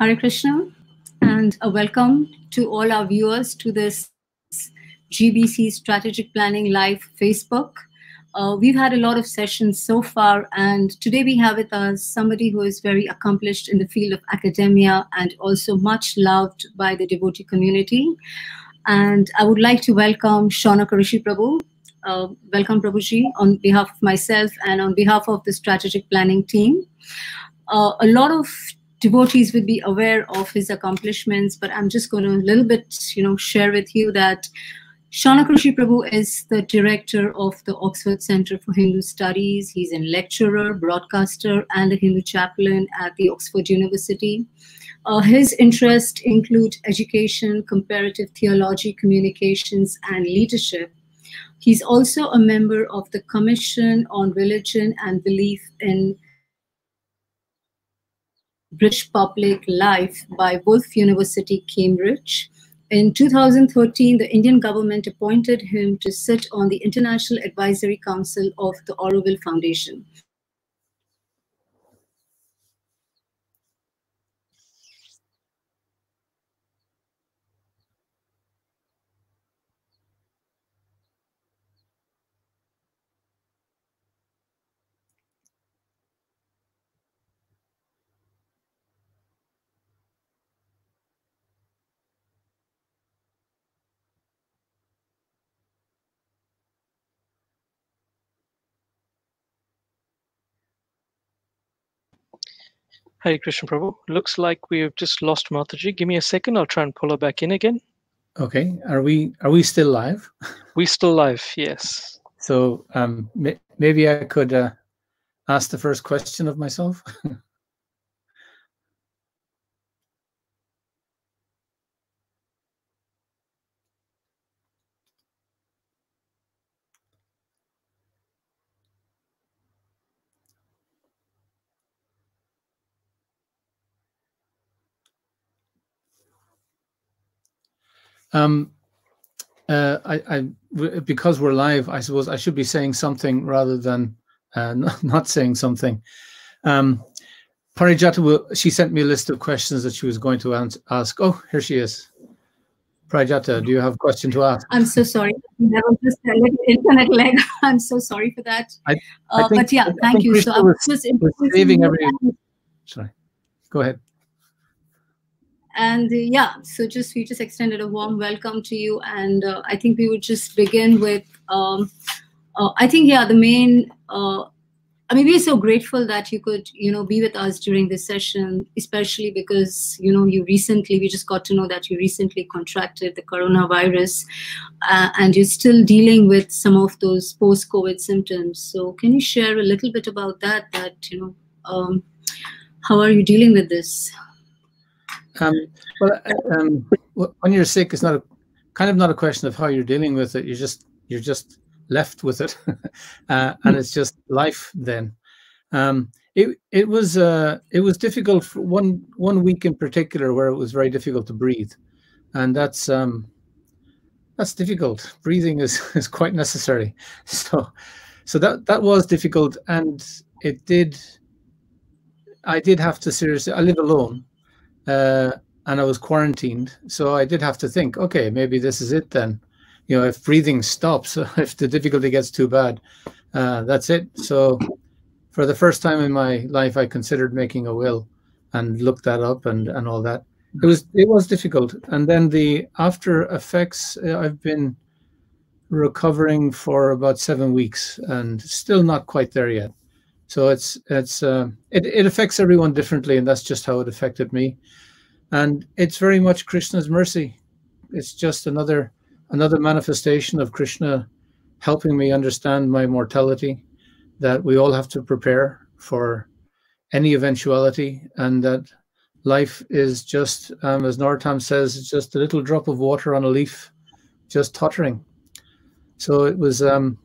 Hare Krishna, and a welcome to all our viewers to this GBC Strategic Planning Live Facebook. Uh, we've had a lot of sessions so far, and today we have with us somebody who is very accomplished in the field of academia and also much loved by the devotee community. And I would like to welcome Shaunaka Rishi Prabhu. Uh, welcome, Prabhuji, on behalf of myself and on behalf of the strategic planning team. Uh, a lot of devotees would be aware of his accomplishments, but I'm just going to a little bit, you know, share with you that Shaunaka Rishi Prabhu is the director of the Oxford Center for Hindu Studies. He's a lecturer, broadcaster, and a Hindu chaplain at the Oxford University. Uh, his interests include education, comparative theology, communications, and leadership. He's also a member of the Commission on Religion and Belief in British Public Life by Woolf University, Cambridge. In 2013, the Indian government appointed him to sit on the International Advisory Council of the Auroville Foundation. Hare Krishna Prabhu. Looks like we have just lost Mataji. Give me a second. I'll try and pull her back in again. Okay. Are we are we still live? We still live, yes. So um, maybe I could uh, ask the first question of myself. Um, uh, I, I, because we're live, I suppose I should be saying something rather than uh, not saying something. Um, Parijata, she sent me a list of questions that she was going to ask. Oh, here she is. Parijata, do you have a question to ask? I'm so sorry. That was just a little internet lag. I'm so sorry for that. I, I uh, think, but yeah, I thank you. So I was just saving every. Sorry, go ahead and uh, yeah so just we just extended a warm welcome to you. And uh, i think we would just begin with um, uh, i think yeah the main uh, i mean we're so grateful that you could you know be with us during this session especially because you know you recently we just got to know that you recently contracted the coronavirus uh, and you're still dealing with some of those post covid symptoms. So can you share a little bit about that that you know um, how are you dealing with this um, well, um, when you're sick, it's not a kind of not a question of how you're dealing with it. You're just you're just left with it, uh, and it's just life. Then, um, it it was uh, it was difficult for one one week in particular where it was very difficult to breathe, and that's um, that's difficult. Breathing is is quite necessary. So, so that that was difficult, and it did. I did have to seriously. I live alone, uh, and I was quarantined. So I did have to think, okay, maybe this is it then. You know, if breathing stops, if the difficulty gets too bad, uh, that's it. So for the first time in my life, I considered making a will and looked that up and, and all that. It was it was difficult, and then the after effects. Uh, I've been recovering for about seven weeks, and still not quite there yet. So it's it's uh, it it affects everyone differently, and that's just how it affected me. And it's very much Krishna's mercy. It's just another another manifestation of Krishna helping me understand my mortality, that we all have to prepare for any eventuality, and that life is just, um, as Narottam says, it's just a little drop of water on a leaf, just tottering. So it was um,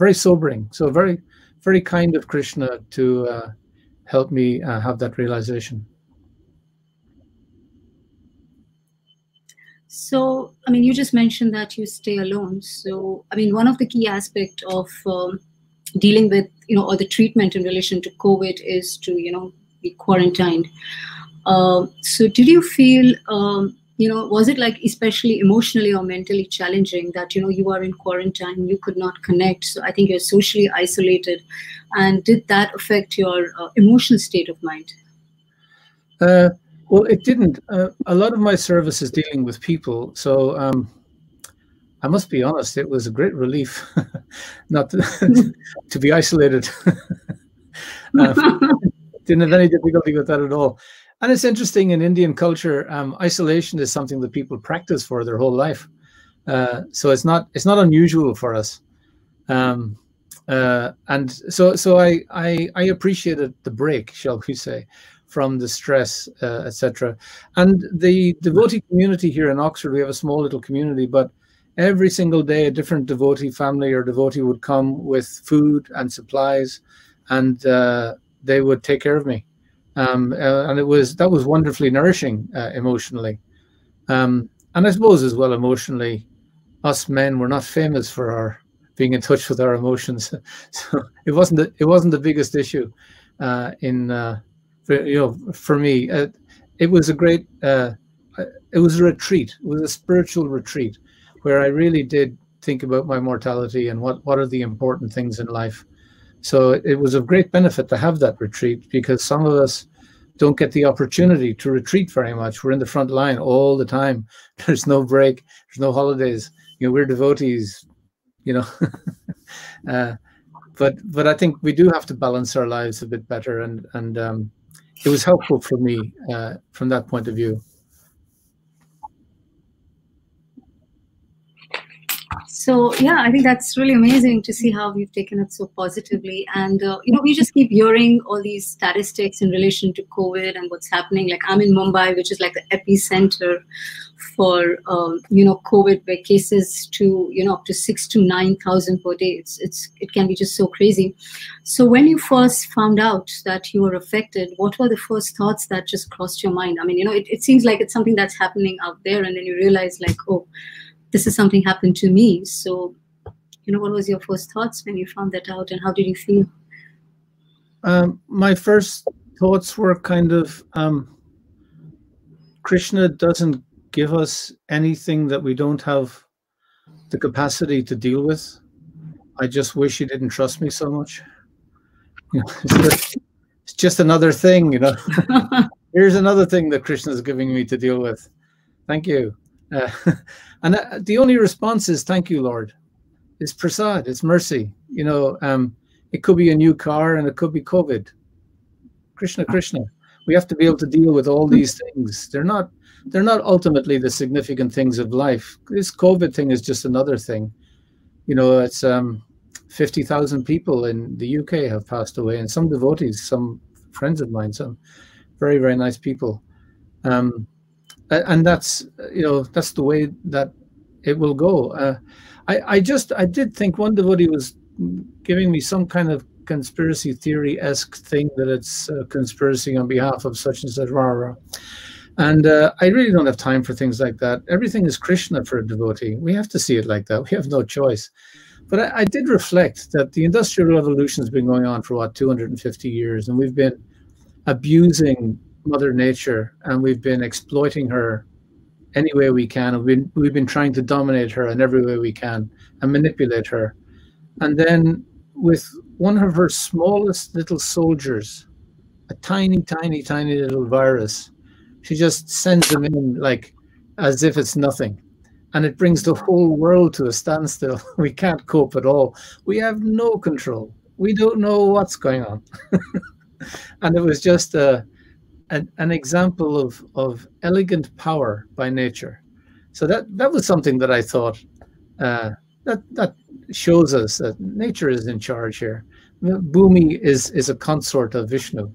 very sobering. So very very kind of Krishna to uh, help me uh, have that realization. So, I mean, you just mentioned that you stay alone. So, I mean, one of the key aspect of um, dealing with, you know, or the treatment in relation to COVID is to, you know, be quarantined. Uh, so, did you feel, um, you know, was it like especially emotionally or mentally challenging that, you know, you are in quarantine, you could not connect? So, I think you're socially isolated. And did that affect your uh, emotional state of mind? Uh, well, it didn't. Uh, a lot of my service is dealing with people. So, um, I must be honest, it was a great relief not to, to be isolated. uh, didn't have any difficulty with that at all. And it's interesting in Indian culture, um, isolation is something that people practice for their whole life. Uh, so it's not it's not unusual for us. Um, uh, and so so I, I I appreciated the break, shall we say, from the stress, uh, etc. And the devotee community here in Oxford, we have a small little community, but every single day a different devotee family or devotee would come with food and supplies and uh, they would take care of me um, uh, and it was that was wonderfully nourishing uh, emotionally. Um, and i suppose as well emotionally us men were not famous for our being in touch with our emotions. So it wasn't the, it wasn't the biggest issue uh, in uh, for, you know for me. Uh, it was a great it was a retreat. It was a spiritual retreat where I really did think about my mortality and what, what are the important things in life. So it was of great benefit to have that retreat because some of us don't get the opportunity to retreat very much. We're in the front line all the time. There's no break. There's no holidays. You know, we're devotees. You know, uh, but but I think we do have to balance our lives a bit better, and and um, it was helpful for me uh, from that point of view. So yeah i think that's really amazing to see how we've taken it so positively. And uh, you know we just keep hearing all these statistics in relation to covid and what's happening. Like i'm in mumbai which is like the epicenter for um, you know covid where cases to you know up to six to nine thousand per day. It's it's it can be just so crazy. So when you first found out that you were affected what were the first thoughts that just crossed your mind? I mean you know it, it seems like it's something that's happening out there and then you realize like oh this is something happened to me. So, you know, what was your first thoughts when you found that out, and how did you feel? Um, my first thoughts were kind of um, Krishna doesn't give us anything that we don't have the capacity to deal with. I just wish he didn't trust me so much. You know, it's, just, it's just another thing, you know. Here's another thing that Krishna is giving me to deal with. Thank you. Uh, and uh, the only response is thank you, Lord. It's prasad, it's mercy. You know, um, it could be a new car and it could be COVID. Krishna, Krishna. We have to be able to deal with all these things. They're not they're not ultimately the significant things of life. This COVID thing is just another thing. You know, it's um, 50,000 people in the UK have passed away, and some devotees, some friends of mine, some very, very nice people. Um, and that's you know that's the way that it will go. Uh, I I just I did think one devotee was giving me some kind of conspiracy theory esque thing that it's a conspiracy on behalf of such and such rara. And uh, I really don't have time for things like that. Everything is Krishna for a devotee. We have to see it like that. We have no choice. But I, I did reflect that the Industrial Revolution has been going on for what 250 years, and we've been abusing Mother Nature, and we've been exploiting her any way we can. We've been, we've been trying to dominate her in every way we can and manipulate her. And then with one of her smallest little soldiers, a tiny, tiny, tiny little virus, she just sends them in like as if it's nothing. And it brings the whole world to a standstill. We can't cope at all. We have no control. We don't know what's going on. and it was just a, an, an example of, of elegant power by nature. So that, that was something that I thought uh, that, that shows us that nature is in charge here. Bhumi is, is a consort of Vishnu.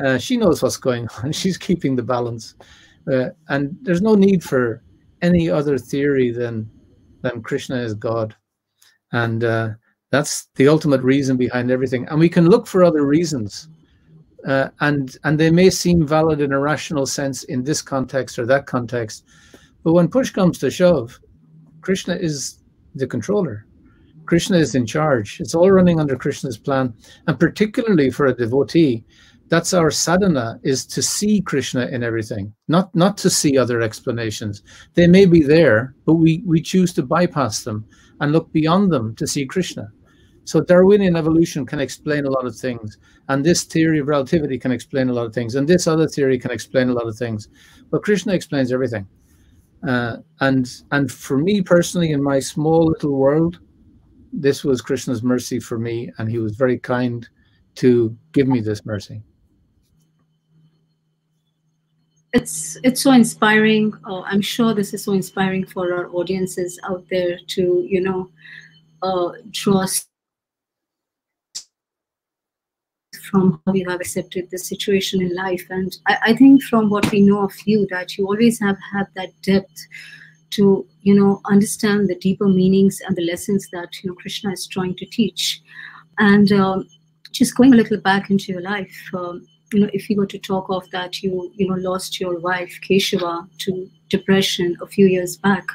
Uh, she knows what's going on. She's keeping the balance. Uh, and there's no need for any other theory than, than Krishna is God. And uh, that's the ultimate reason behind everything. And we can look for other reasons uh, and and they may seem valid in a rational sense in this context or that context, but when push comes to shove, Krishna is the controller. Krishna is in charge. It's all running under Krishna's plan, and particularly for a devotee, that's our sadhana is to see krishna in everything not not to see other explanations they may be there but we we choose to bypass them and look beyond them to see krishna so darwinian evolution can explain a lot of things and this theory of relativity can explain a lot of things and this other theory can explain a lot of things. But krishna explains everything. Uh, and and for me personally in my small little world this was krishna's mercy for me and he was very kind to give me this mercy. It's it's so inspiring. Uh, I'm sure this is so inspiring for our audiences out there to you know uh, draw from how you have accepted the situation in life. And I, I, think from what we know of you, that you always have had that depth to, you know, understand the deeper meanings and the lessons that, you know, Krishna is trying to teach. And um, just going a little back into your life, um, you know, if you were to talk of that, you, you know, lost your wife, Keshava, to depression a few years back.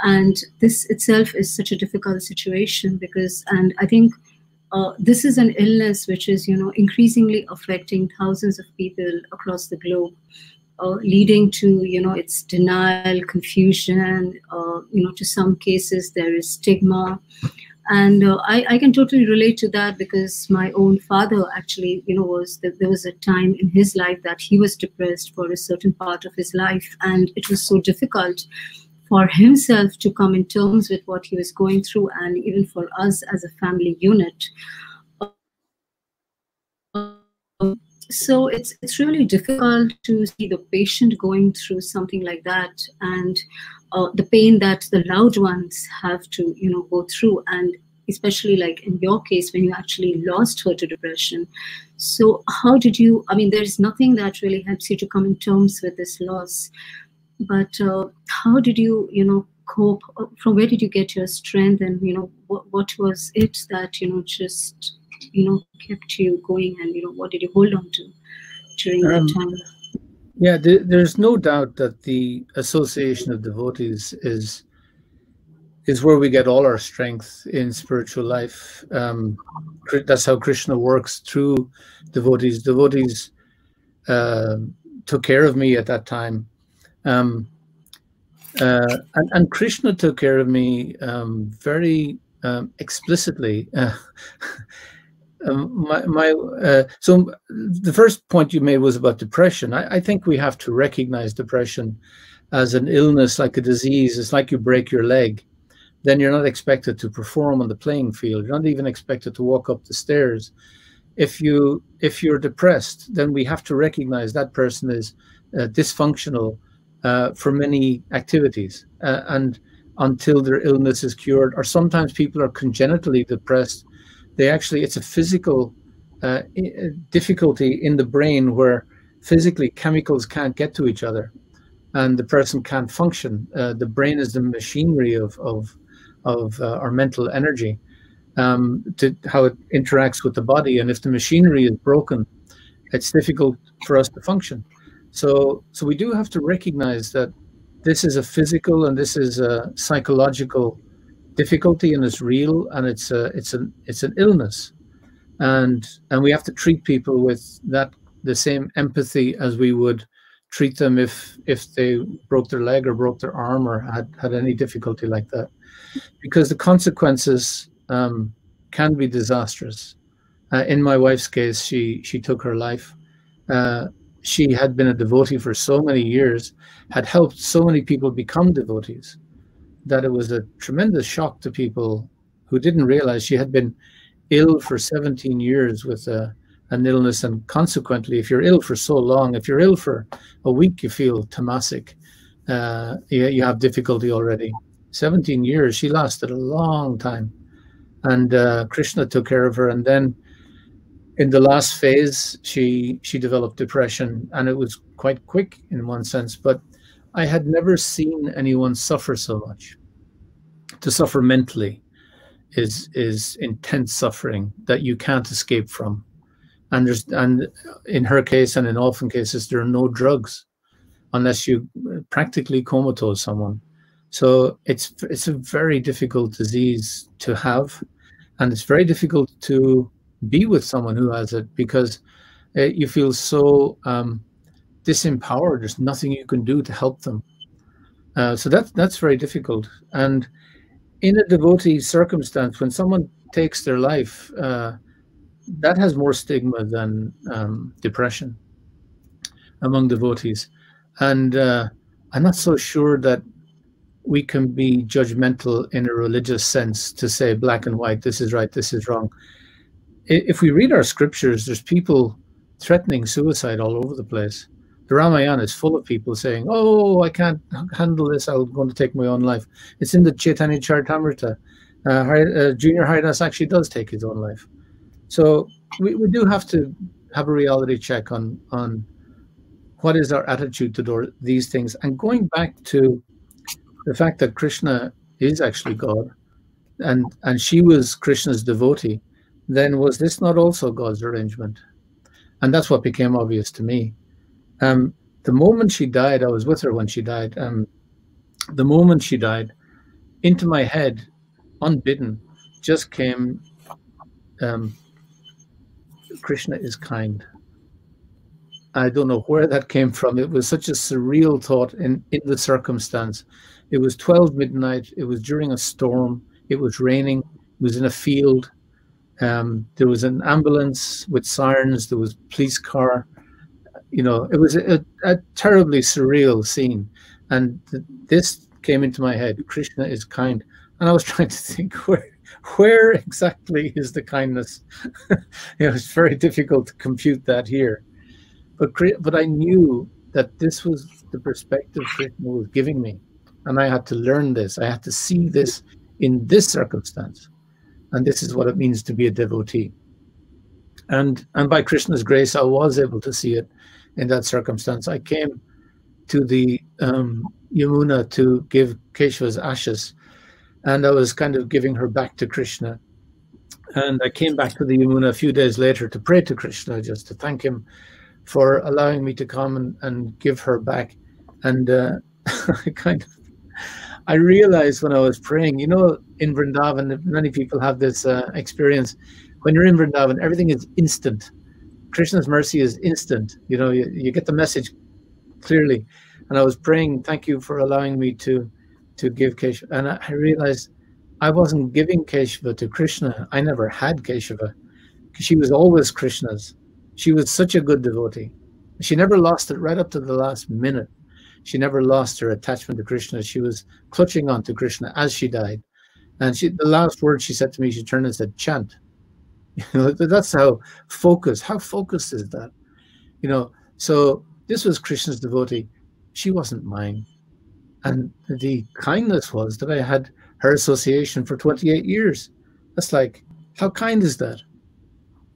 And this itself is such a difficult situation because, and I think uh, this is an illness which is, you know, increasingly affecting thousands of people across the globe, uh, leading to, you know, its denial, confusion, uh, you know, to some cases there is stigma. And uh, I, I, can totally relate to that because my own father actually, you know, was there was a time in his life that he was depressed for a certain part of his life, and it was so difficult for himself to come in terms with what he was going through and even for us as a family unit. So it's it's really difficult to see the patient going through something like that and uh, the pain that the loved ones have to you know go through and especially like in your case when you actually lost her to depression. So how did you i mean there's nothing that really helps you to come in terms with this loss but uh, how did you you know cope? From where did you get your strength and you know what, what was it that you know just you know kept you going and you know what did you hold on to during um, that time? yeah th- there's no doubt that the association of devotees is is where we get all our strength in spiritual life. Um, that's how krishna works through devotees. Devotees uh, took care of me at that time um, uh, and, and, Krishna took care of me um, very um, explicitly. Uh, um, my, my uh, so the first point you made was about depression. I, I, think we have to recognize depression as an illness, like a disease. It's like you break your leg, then you're not expected to perform on the playing field. You're not even expected to walk up the stairs. If you if you're depressed, then we have to recognize that person is uh, dysfunctional uh, for many activities. Uh, and until their illness is cured, or sometimes people are congenitally depressed, they actually, it's a physical uh, difficulty in the brain where physically chemicals can't get to each other and the person can't function. Uh, the brain is the machinery of, of, of uh, our mental energy. Um, to how it interacts with the body. And if the machinery is broken, it's difficult for us to function. So, so we do have to recognize that this is a physical and this is a psychological difficulty, and it's real, and it's a it's an it's an illness, and and we have to treat people with that the same empathy as we would treat them if if they broke their leg or broke their arm or had had any difficulty like that, because the consequences um, can be disastrous. Uh, in my wife's case, she she took her life. Uh, she had been a devotee for so many years, had helped so many people become devotees, that it was a tremendous shock to people who didn't realize she had been ill for 17 years with a, an illness. And consequently, if you're ill for so long, if you're ill for a week, you feel tamasic. Uh, you, you have difficulty already. 17 years, she lasted a long time. And uh, Krishna took care of her. And then in the last phase, she she developed depression, and it was quite quick in one sense. But I had never seen anyone suffer so much. To suffer mentally is is intense suffering that you can't escape from, and there's and in her case and in often cases there are no drugs, unless you practically comatose someone. So it's it's a very difficult disease to have, and it's very difficult to be with someone who has it because uh, you feel so um, disempowered. There's nothing you can do to help them. Uh, so that's that's very difficult. And in a devotee circumstance, when someone takes their life, uh, that has more stigma than um, depression among devotees. And uh, I'm not so sure that we can be judgmental in a religious sense to say black and white, this is right, this is wrong. If we read our scriptures, there's people threatening suicide all over the place. The Ramayana is full of people saying, "Oh, I can't handle this. I'm going to take my own life." It's in the Chaitanya Charitamrita. Uh, uh, Junior Haridas actually does take his own life. So we, we do have to have a reality check on on what is our attitude to these things. And going back to the fact that Krishna is actually God, and and she was Krishna's devotee, then was this not also God's arrangement? And that's what became obvious to me. Um, the moment she died, I was with her when she died. Um, the moment she died, into my head, unbidden, just came um, Krishna is kind. I don't know where that came from. It was such a surreal thought in, in the circumstance. It was 12 midnight. It was during a storm. It was raining. It was in a field. Um, there was an ambulance with sirens. There was police car. You know, it was a, a terribly surreal scene. And th this came into my head. Krishna is kind. And I was trying to think where where exactly is the kindness? it was very difficult to compute that here. But but I knew that this was the perspective Krishna was giving me, and I had to learn this. I had to see this in this circumstance, and this is what it means to be a devotee. And and by Krishna's grace, I was able to see it in that circumstance. I came to the um, Yamuna to give Keshava's ashes and I was kind of giving her back to Krishna. And I came back to the Yamuna a few days later to pray to Krishna, just to thank him for allowing me to come and, and give her back. And uh, I kind of, I realized when I was praying, you know, in Vrindavan, many people have this uh, experience. When you're in Vrindavan, everything is instant. Krishna's mercy is instant. You know, you, you get the message clearly. And I was praying, thank you for allowing me to to give Keshava. And I, I realized I wasn't giving Keshava to Krishna. I never had Keshava. She was always Krishna's. She was such a good devotee. She never lost it right up to the last minute. She never lost her attachment to Krishna. She was clutching on to Krishna as she died. And she, the last word she said to me, she turned and said, chant. You know, that's how focused, how focused is that? You know, so this was Krishna's devotee. She wasn't mine. And the kindness was that I had her association for 28 years. That's like, how kind is that?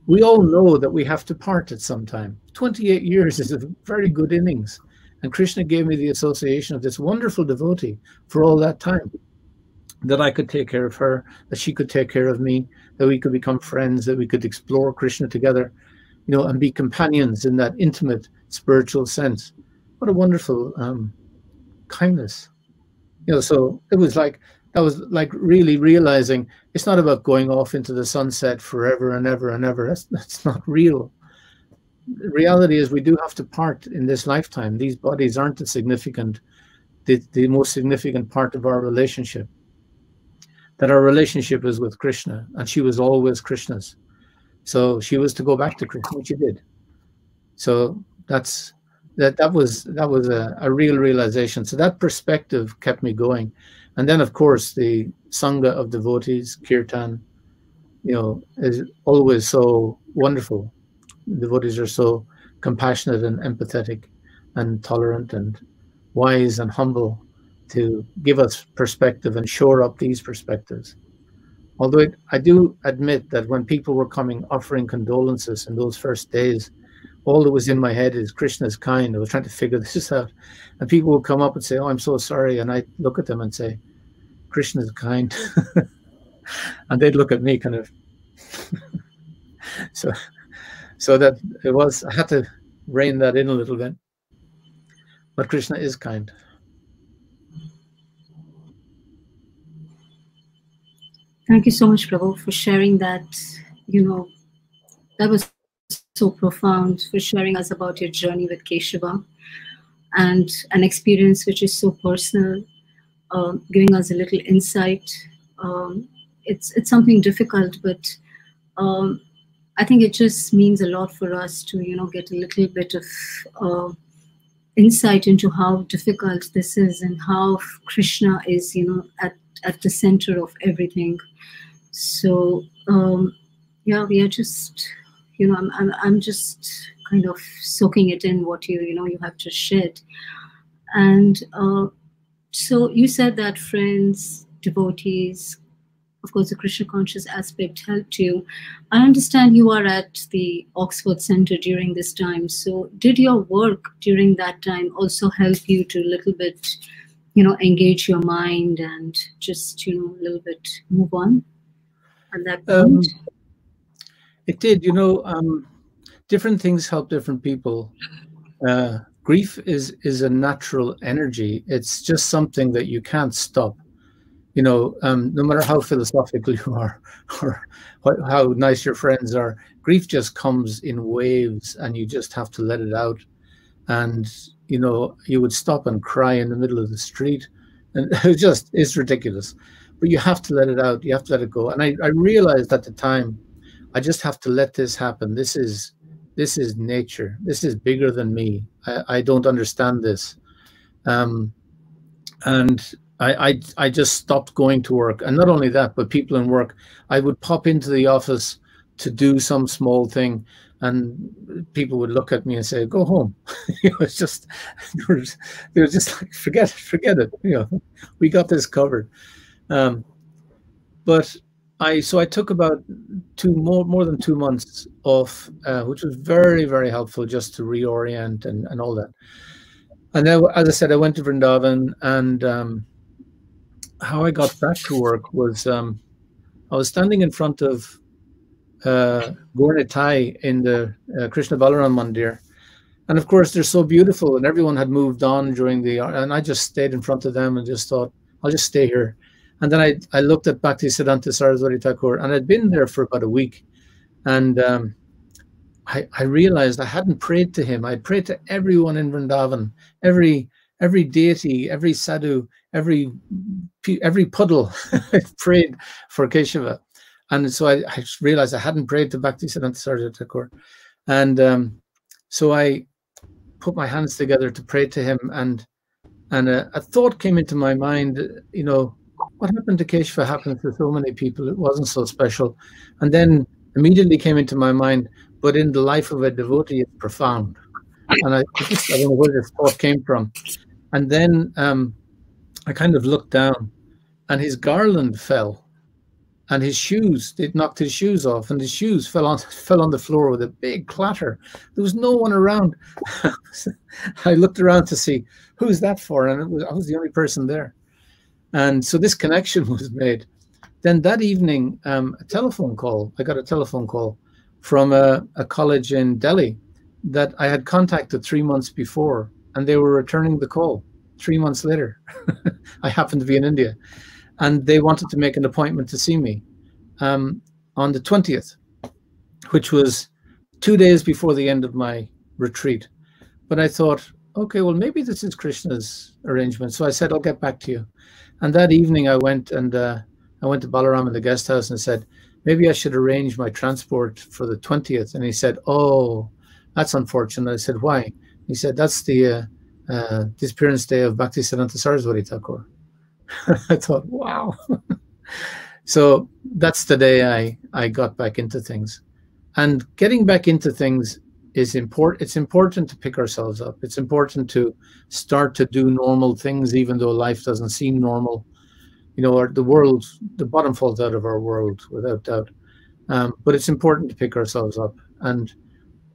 We all know that we have to part at some time. 28 years is a very good innings. And Krishna gave me the association of this wonderful devotee for all that time. That I could take care of her, that she could take care of me, that we could become friends, that we could explore Krishna together, you know, and be companions in that intimate spiritual sense. What a wonderful um, kindness. You know, so it was like that was like really realizing it's not about going off into the sunset forever and ever and ever. That's that's not real. Reality is we do have to part in this lifetime. These bodies aren't the significant, the, the most significant part of our relationship. That our relationship is with Krishna, and she was always Krishna's. So she was to go back to Krishna, which she did. So that's that that was that was a, a real realization. So that perspective kept me going. And then of course the Sangha of devotees, Kirtan, you know, is always so wonderful. Devotees are so compassionate and empathetic and tolerant and wise and humble to give us perspective and shore up these perspectives. Although it, I do admit that when people were coming offering condolences in those first days, all that was in my head is Krishna's kind. I was trying to figure this out. And people would come up and say, Oh, I'm so sorry. And I look at them and say, Krishna's kind. and they'd look at me kind of so so that it was I had to rein that in a little bit. But Krishna is kind. Thank you so much, Prabhu, for sharing that. You know, that was so profound for sharing us about your journey with Keshava and an experience which is so personal, uh, giving us a little insight. Um, it's it's something difficult, but um, I think it just means a lot for us to you know get a little bit of uh, insight into how difficult this is and how Krishna is you know at at the center of everything. So um, yeah, we are just you know I'm, I'm I'm just kind of soaking it in what you you know you have just shared, and uh, so you said that friends, devotees, of course, the Krishna conscious aspect helped you. I understand you are at the Oxford Center during this time. So, did your work during that time also help you to a little bit, you know, engage your mind and just, you know, a little bit move on at that um, point? Um, it did. You know, um, different things help different people. Uh, grief is is a natural energy. It's just something that you can't stop you know, um, no matter how philosophical you are or how nice your friends are, grief just comes in waves and you just have to let it out. And, you know, you would stop and cry in the middle of the street. And it just is ridiculous. But you have to let it out. You have to let it go. And I, I realized at the time, I just have to let this happen. This is this is nature. This is bigger than me. I, I don't understand this. Um, and I, I I just stopped going to work, and not only that, but people in work. I would pop into the office to do some small thing, and people would look at me and say, "Go home." you know, it's just they were, they were just like, "Forget it, forget it." You know, we got this covered. Um, but I so I took about two more more than two months off, uh, which was very very helpful just to reorient and and all that. And then, as I said, I went to Vrindavan and. Um, how I got back to work was um, I was standing in front of uh, Gaur in the uh, Krishna Balaram Mandir. And of course, they're so beautiful, and everyone had moved on during the. And I just stayed in front of them and just thought, I'll just stay here. And then I, I looked at Bhakti Siddhanta Saraswati Thakur, and I'd been there for about a week. And um, I, I realized I hadn't prayed to him. I'd prayed to everyone in Vrindavan, every every deity, every sadhu, every every puddle I prayed for Keshava. And so I, I, realized I hadn't prayed to Bhakti Siddhanta Saraswati Thakur. And um, so I put my hands together to pray to him. And and a, a, thought came into my mind, you know, what happened to Keshava happened to so many people. It wasn't so special. And then immediately came into my mind, but in the life of a devotee, it's profound. And I, I I don't know where this thought came from. And then um, I kind of looked down and his garland fell and his shoes it knocked his shoes off and his shoes fell on fell on the floor with a big clatter. There was no one around. I looked around to see who's that for? And was, i was the only person there. And so this connection was made. Then that evening um, a telephone call i got a telephone call from a, a college in delhi that i had contacted three months before and they were returning the call three months later. I happened to be in India, and they wanted to make an appointment to see me um, on the 20th, which was two days before the end of my retreat. But I thought, okay, well, maybe this is Krishna's arrangement. So I said, I'll get back to you. And that evening, I went and uh, I went to Balaram in the guest house and said, maybe I should arrange my transport for the 20th. And he said, oh, that's unfortunate. I said, why? He said, that's the uh, uh, disappearance day of Bhaktisiddhanta Saraswati Thakur. I thought, wow. so that's the day I, I got back into things. And getting back into things is important. It's important to pick ourselves up. It's important to start to do normal things, even though life doesn't seem normal. You know, our, the world, the bottom falls out of our world without doubt. Um, but it's important to pick ourselves up. And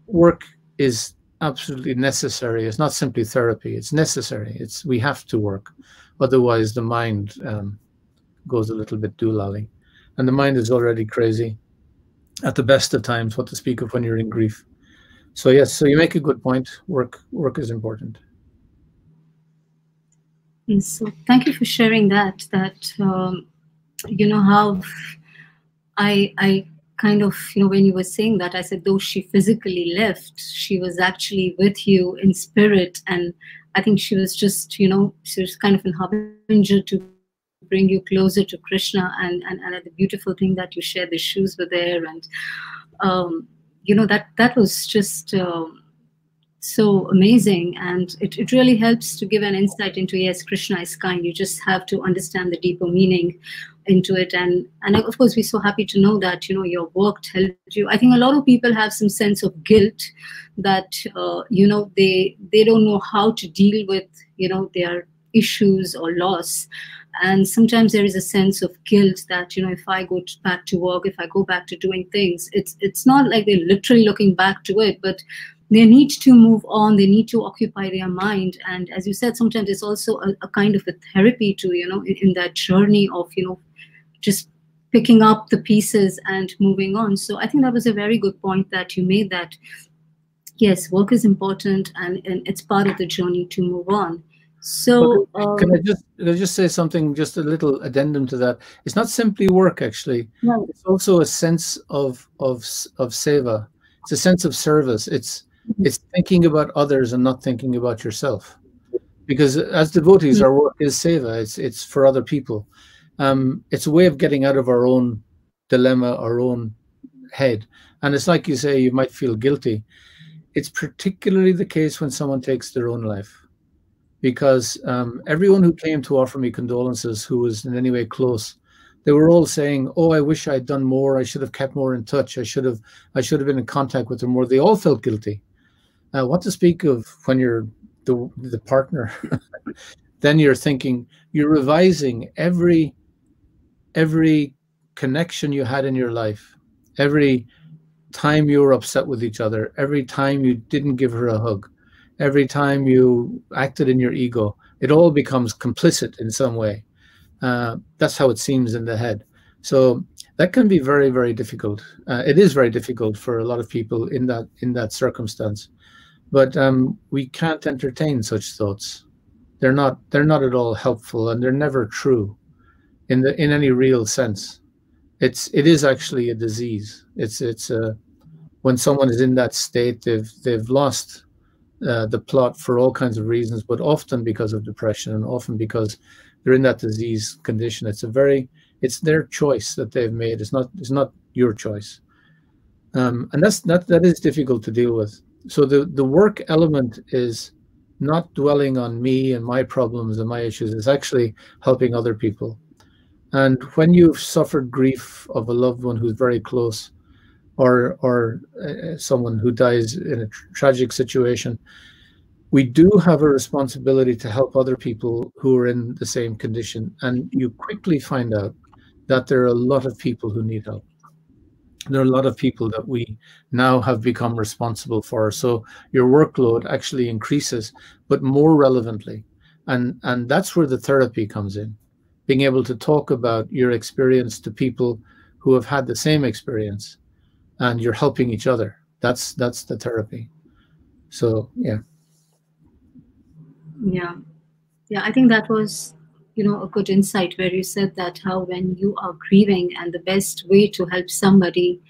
work is absolutely necessary. It's not simply therapy. It's necessary. It's we have to work, otherwise the mind um, goes a little bit doolally, and the mind is already crazy at the best of times. What to speak of when you're in grief. So yes, so you make a good point. Work work is important. Yes, so thank you for sharing that. That um, you know how I I kind of, you know, when you were saying that, I said, though she physically left, she was actually with you in spirit. And I think she was just, you know, she was kind of an harbinger to bring you closer to Krishna. And, and, and the beautiful thing that you shared, the shoes were there. And, um, you know, that, that was just, um, so amazing. And it, it really helps to give an insight into yes krishna is kind. You just have to understand the deeper meaning into it. And and of course we're so happy to know that you know your work helped you. I think a lot of people have some sense of guilt that uh, you know they they don't know how to deal with you know their issues or loss. And sometimes there is a sense of guilt that you know if i go back to work if i go back to doing things it's it's not like they're literally looking back to it but they need to move on they need to occupy their mind and as you said sometimes it's also a, a kind of a therapy to you know in, in, that journey of you know just picking up the pieces and moving on so i think that was a very good point that you made that yes work is important and, and it's part of the journey to move on so um, can I just can I just say something, just a little addendum to that? It's not simply work, actually. No. It's also a sense of of of seva. It's a sense of service. It's it's thinking about others and not thinking about yourself. Because as devotees, mm. our work is seva. It's it's for other people. Um, it's a way of getting out of our own dilemma, our own head. And it's like you say, you might feel guilty. It's particularly the case when someone takes their own life. Because um, everyone who came to offer me condolences, who was in any way close, they were all saying, "Oh, I wish I'd done more. I should have kept more in touch. I should have, I should have been in contact with them more." They all felt guilty, uh, what to speak of when you're the, the partner? then you're thinking, you're revising every every connection you had in your life, every time you were upset with each other, every time you didn't give her a hug, every time you acted in your ego, it all becomes complicit in some way. Uh, that's how it seems in the head. So that can be very, very difficult. Uh, it is very difficult for a lot of people in that in that circumstance but um, we can't entertain such thoughts. They're not they're not at all helpful, and they're never true, in the in any real sense. It's it is actually a disease. It's it's a when someone is in that state, they've they've lost uh, the plot for all kinds of reasons, but often because of depression, and often because they're in that disease condition. It's a very it's their choice that they've made. It's not it's not your choice, um, and that's that that is difficult to deal with so the the work element is not dwelling on me and my problems and my issues. It's actually helping other people. And when you've suffered grief of a loved one who's very close or or uh, someone who dies in a tr tragic situation we do have a responsibility to help other people who are in the same condition. And you quickly find out that there are a lot of people who need help there are a lot of people that we now have become responsible for. So your workload actually increases, but more relevantly. And, and that's where the therapy comes in, being able to talk about your experience to people who have had the same experience and you're helping each other. That's, that's the therapy. So, yeah. Yeah. Yeah, I think that was you know a good insight where you said that how when you are grieving and the best way to help somebody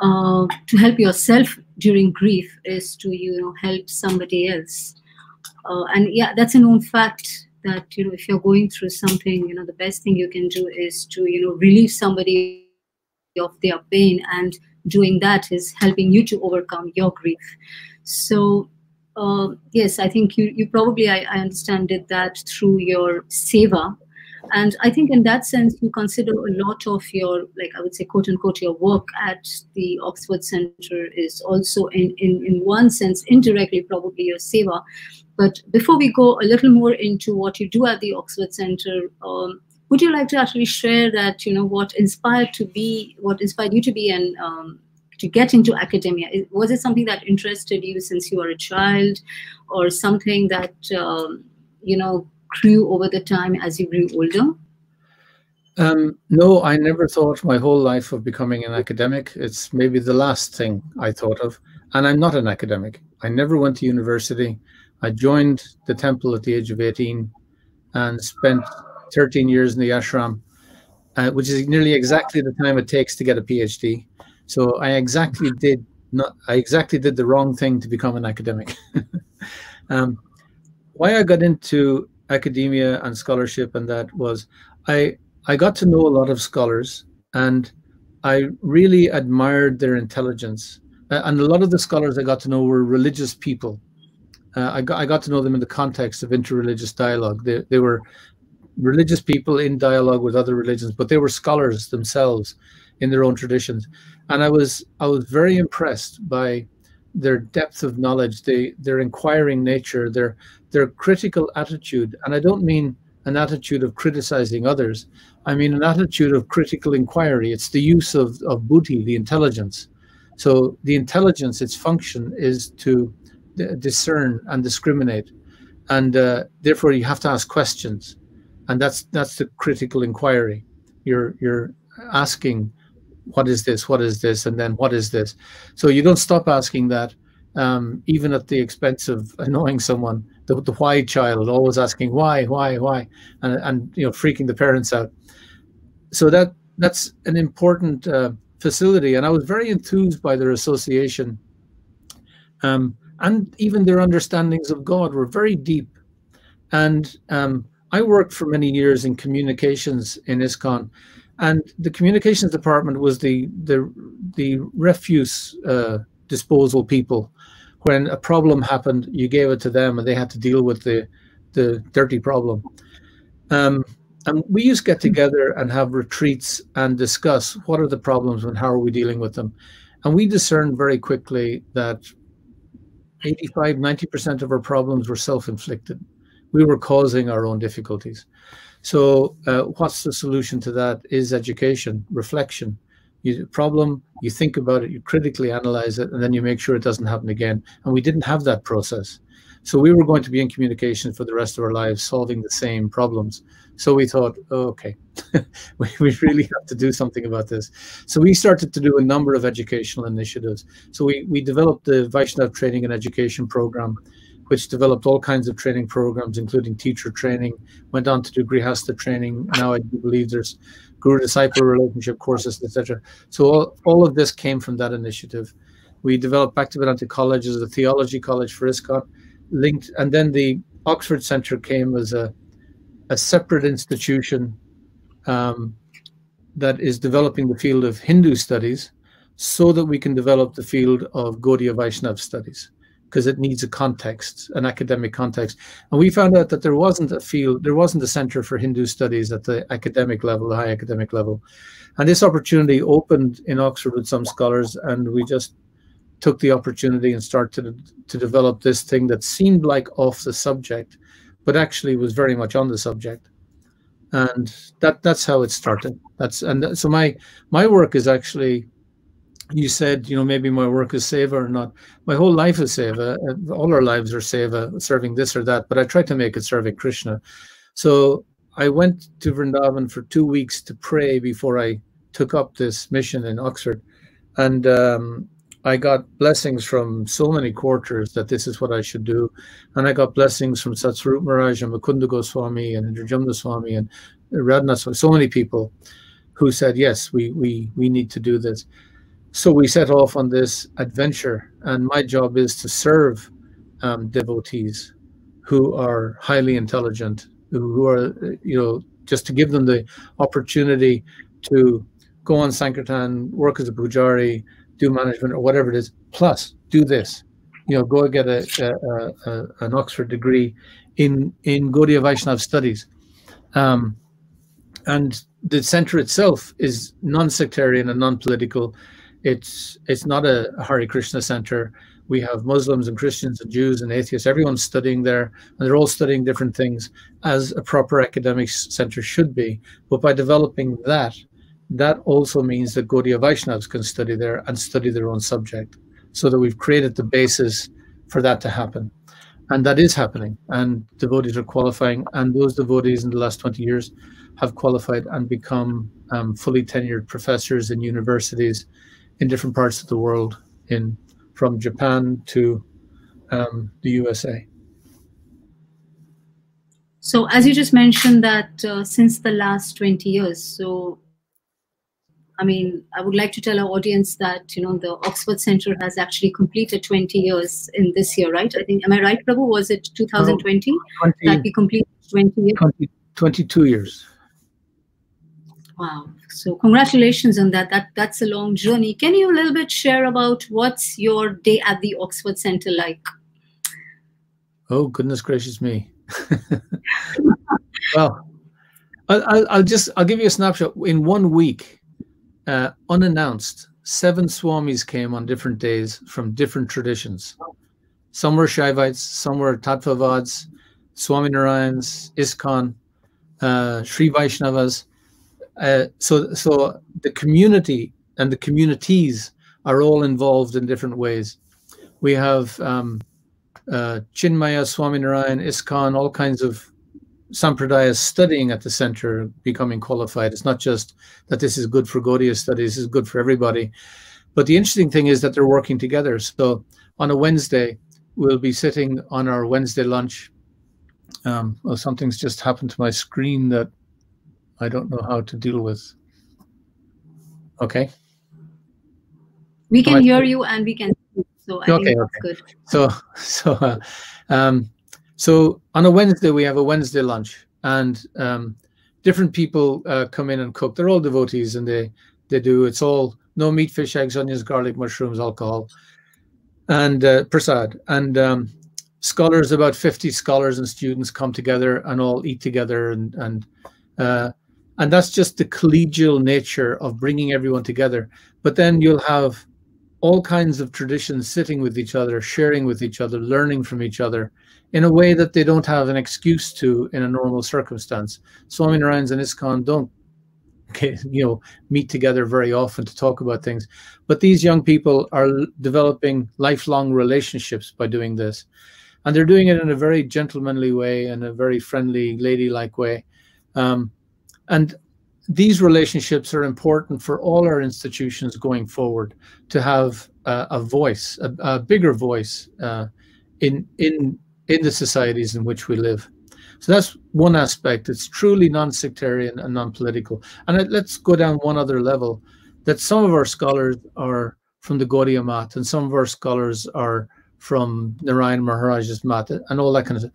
uh, to help yourself during grief is to you know help somebody else. Uh, and yeah that's a known fact that you know if you're going through something you know the best thing you can do is to you know relieve somebody of their pain and doing that is helping you to overcome your grief. So uh, yes, I think you, you probably, I, I understand, did that through your seva. And I think in that sense, you consider a lot of your, like I would say, quote unquote, your work at the Oxford Center is also, in, in, in one sense, indirectly probably your seva. But before we go a little more into what you do at the Oxford Center, um, would you like to actually share that, you know, what inspired to be, what inspired you to be an um, to get into academia? Was it something that interested you since you were a child, or something that um, you know grew over the time as you grew older? Um, no, I never thought my whole life of becoming an academic. It's maybe the last thing I thought of. And I'm not an academic. I never went to university. I joined the temple at the age of 18 and spent 13 years in the ashram, uh, which is nearly exactly the time it takes to get a PhD. So I exactly did not. I exactly did the wrong thing to become an academic. um, why I got into academia and scholarship and that was I I got to know a lot of scholars and I really admired their intelligence. Uh, and a lot of the scholars I got to know were religious people. Uh, I, got, I got to know them in the context of interreligious dialogue. They, they were religious people in dialogue with other religions, but they were scholars themselves in their own traditions. And I was I was very impressed by their depth of knowledge, they, their inquiring nature, their their critical attitude. And I don't mean an attitude of criticizing others. I mean an attitude of critical inquiry. It's the use of, of buddhi, the intelligence. So the intelligence, its function is to discern and discriminate. And uh, therefore you have to ask questions. And that's that's the critical inquiry. You're you're asking what is this, what is this, and then what is this. So you don't stop asking that, um, even at the expense of annoying someone the, the why child, always asking why, why, why, and, and you know freaking the parents out. So that that's an important uh, facility, and I was very enthused by their association, um, and even their understandings of God were very deep. And um, I worked for many years in communications in ISKCON, and the communications department was the the the refuse uh, disposal people when a problem happened, you gave it to them and they had to deal with the, the dirty problem. Um, and we used to get together and have retreats and discuss what are the problems and how are we dealing with them. And we discerned very quickly that 85, 90% of our problems were self-inflicted. We were causing our own difficulties. So uh, what's the solution to that is education, reflection, you problem, you think about it, you critically analyze it, and then you make sure it doesn't happen again. And we didn't have that process. So we were going to be in communication for the rest of our lives, solving the same problems. So we thought, oh, okay, we, we really have to do something about this. So we started to do a number of educational initiatives. So we, we developed the Vaishnav Training and Education Program, which developed all kinds of training programs, including teacher training, went on to do Grihastha training. Now I believe there's guru disciple relationship courses, etc. So all, all of this came from that initiative. We developed Bhaktivedanta College as a theology college for ISKCON, linked, and then the Oxford Centre came as a, a separate institution um, that is developing the field of Hindu studies so that we can develop the field of Gaudiya Vaishnav studies because it needs a context, an academic context. And we found out that there wasn't a field, there wasn't a center for Hindu studies at the academic level, the high academic level. And this opportunity opened in Oxford with some scholars, and we just took the opportunity and started to, to develop this thing that seemed like off the subject, but actually was very much on the subject. And that that's how it started. That's and so my my work is actually you said, you know, maybe my work is seva or not. My whole life is seva. Uh, all our lives are seva, serving this or that. But I tried to make it serving Krishna. So I went to Vrindavan for two weeks to pray before I took up this mission in Oxford, and um, I got blessings from so many quarters that this is what I should do, and I got blessings from Satsvarup Maharaj and Mukunda Goswami and Indradyumna Swami and Radhanath Swami, so many people who said, yes, we we we need to do this. So we set off on this adventure, and my job is to serve um, devotees who are highly intelligent, who, are, you know, just to give them the opportunity to go on Sankirtan, work as a pujari, do management or whatever it is, plus do this. You know, go get a, a, a an Oxford degree in in Gaudiya Vaishnav studies. Um, and the center itself is non-sectarian and non-political it's it's not a Hare Krishna center. We have Muslims and Christians and Jews and atheists. Everyone's studying there, and they're all studying different things, as a proper academic center should be. But by developing that, that also means that Gaudiya Vaishnavas can study there and study their own subject, so that we've created the basis for that to happen. And that is happening, and devotees are qualifying, and those devotees in the last 20 years have qualified and become um, fully tenured professors in universities in different parts of the world, in from Japan to um, the USA. So, as you just mentioned, that uh, since the last 20 years, so I mean, I would like to tell our audience that you know the Oxford Center has actually completed 20 years in this year, right? I think, am I right, Prabhu? Was it 2020 20, that we completed 20 years? 20 22 years. Wow. So congratulations on that. That that's a long journey. Can you a little bit share about what's your day at the Oxford Center like? Oh goodness gracious me! well, I'll, I'll just I'll give you a snapshot. In one week, uh, unannounced, seven swamis came on different days from different traditions. Some were Shaivites, some were Tattvavads, Swami Narayans, ISKCON, uh, Sri Vaishnavas. Uh, so, so the community and the communities are all involved in different ways. We have um, uh, Chinmaya, Swami Narayan, ISKCON, all kinds of sampradayas studying at the center, becoming qualified. It's not just that this is good for Gaudiya studies, it's good for everybody. But the interesting thing is that they're working together. So on a Wednesday, we'll be sitting on our Wednesday lunch. Um, well, something's just happened to my screen that I don't know how to deal with. Okay. We can hear you and we can see. So I okay, think that's okay. good. So, so, uh, um, so on a Wednesday we have a Wednesday lunch, and um, different people uh, come in and cook. They're all devotees, and they they do. It's all no meat, fish, eggs, onions, garlic, mushrooms, alcohol, and uh, prasad. And um, scholars, about fifty scholars and students, come together and all eat together, and and uh, and that's just the collegial nature of bringing everyone together. But then you'll have all kinds of traditions sitting with each other, sharing with each other, learning from each other in a way that they don't have an excuse to in a normal circumstance. Swami Narayans and ISKCON don't you know meet together very often to talk about things but these young people are developing lifelong relationships by doing this and they're doing it in a very gentlemanly way and a very friendly ladylike way um, and these relationships are important for all our institutions going forward to have uh, a voice, a, a bigger voice uh, in in in the societies in which we live. So that's one aspect. It's truly non-sectarian and non-political. And let's go down one other level. That some of our scholars are from the Gaudiya Math, and some of our scholars are from Narayan Maharaj's Math, and all that kind of stuff.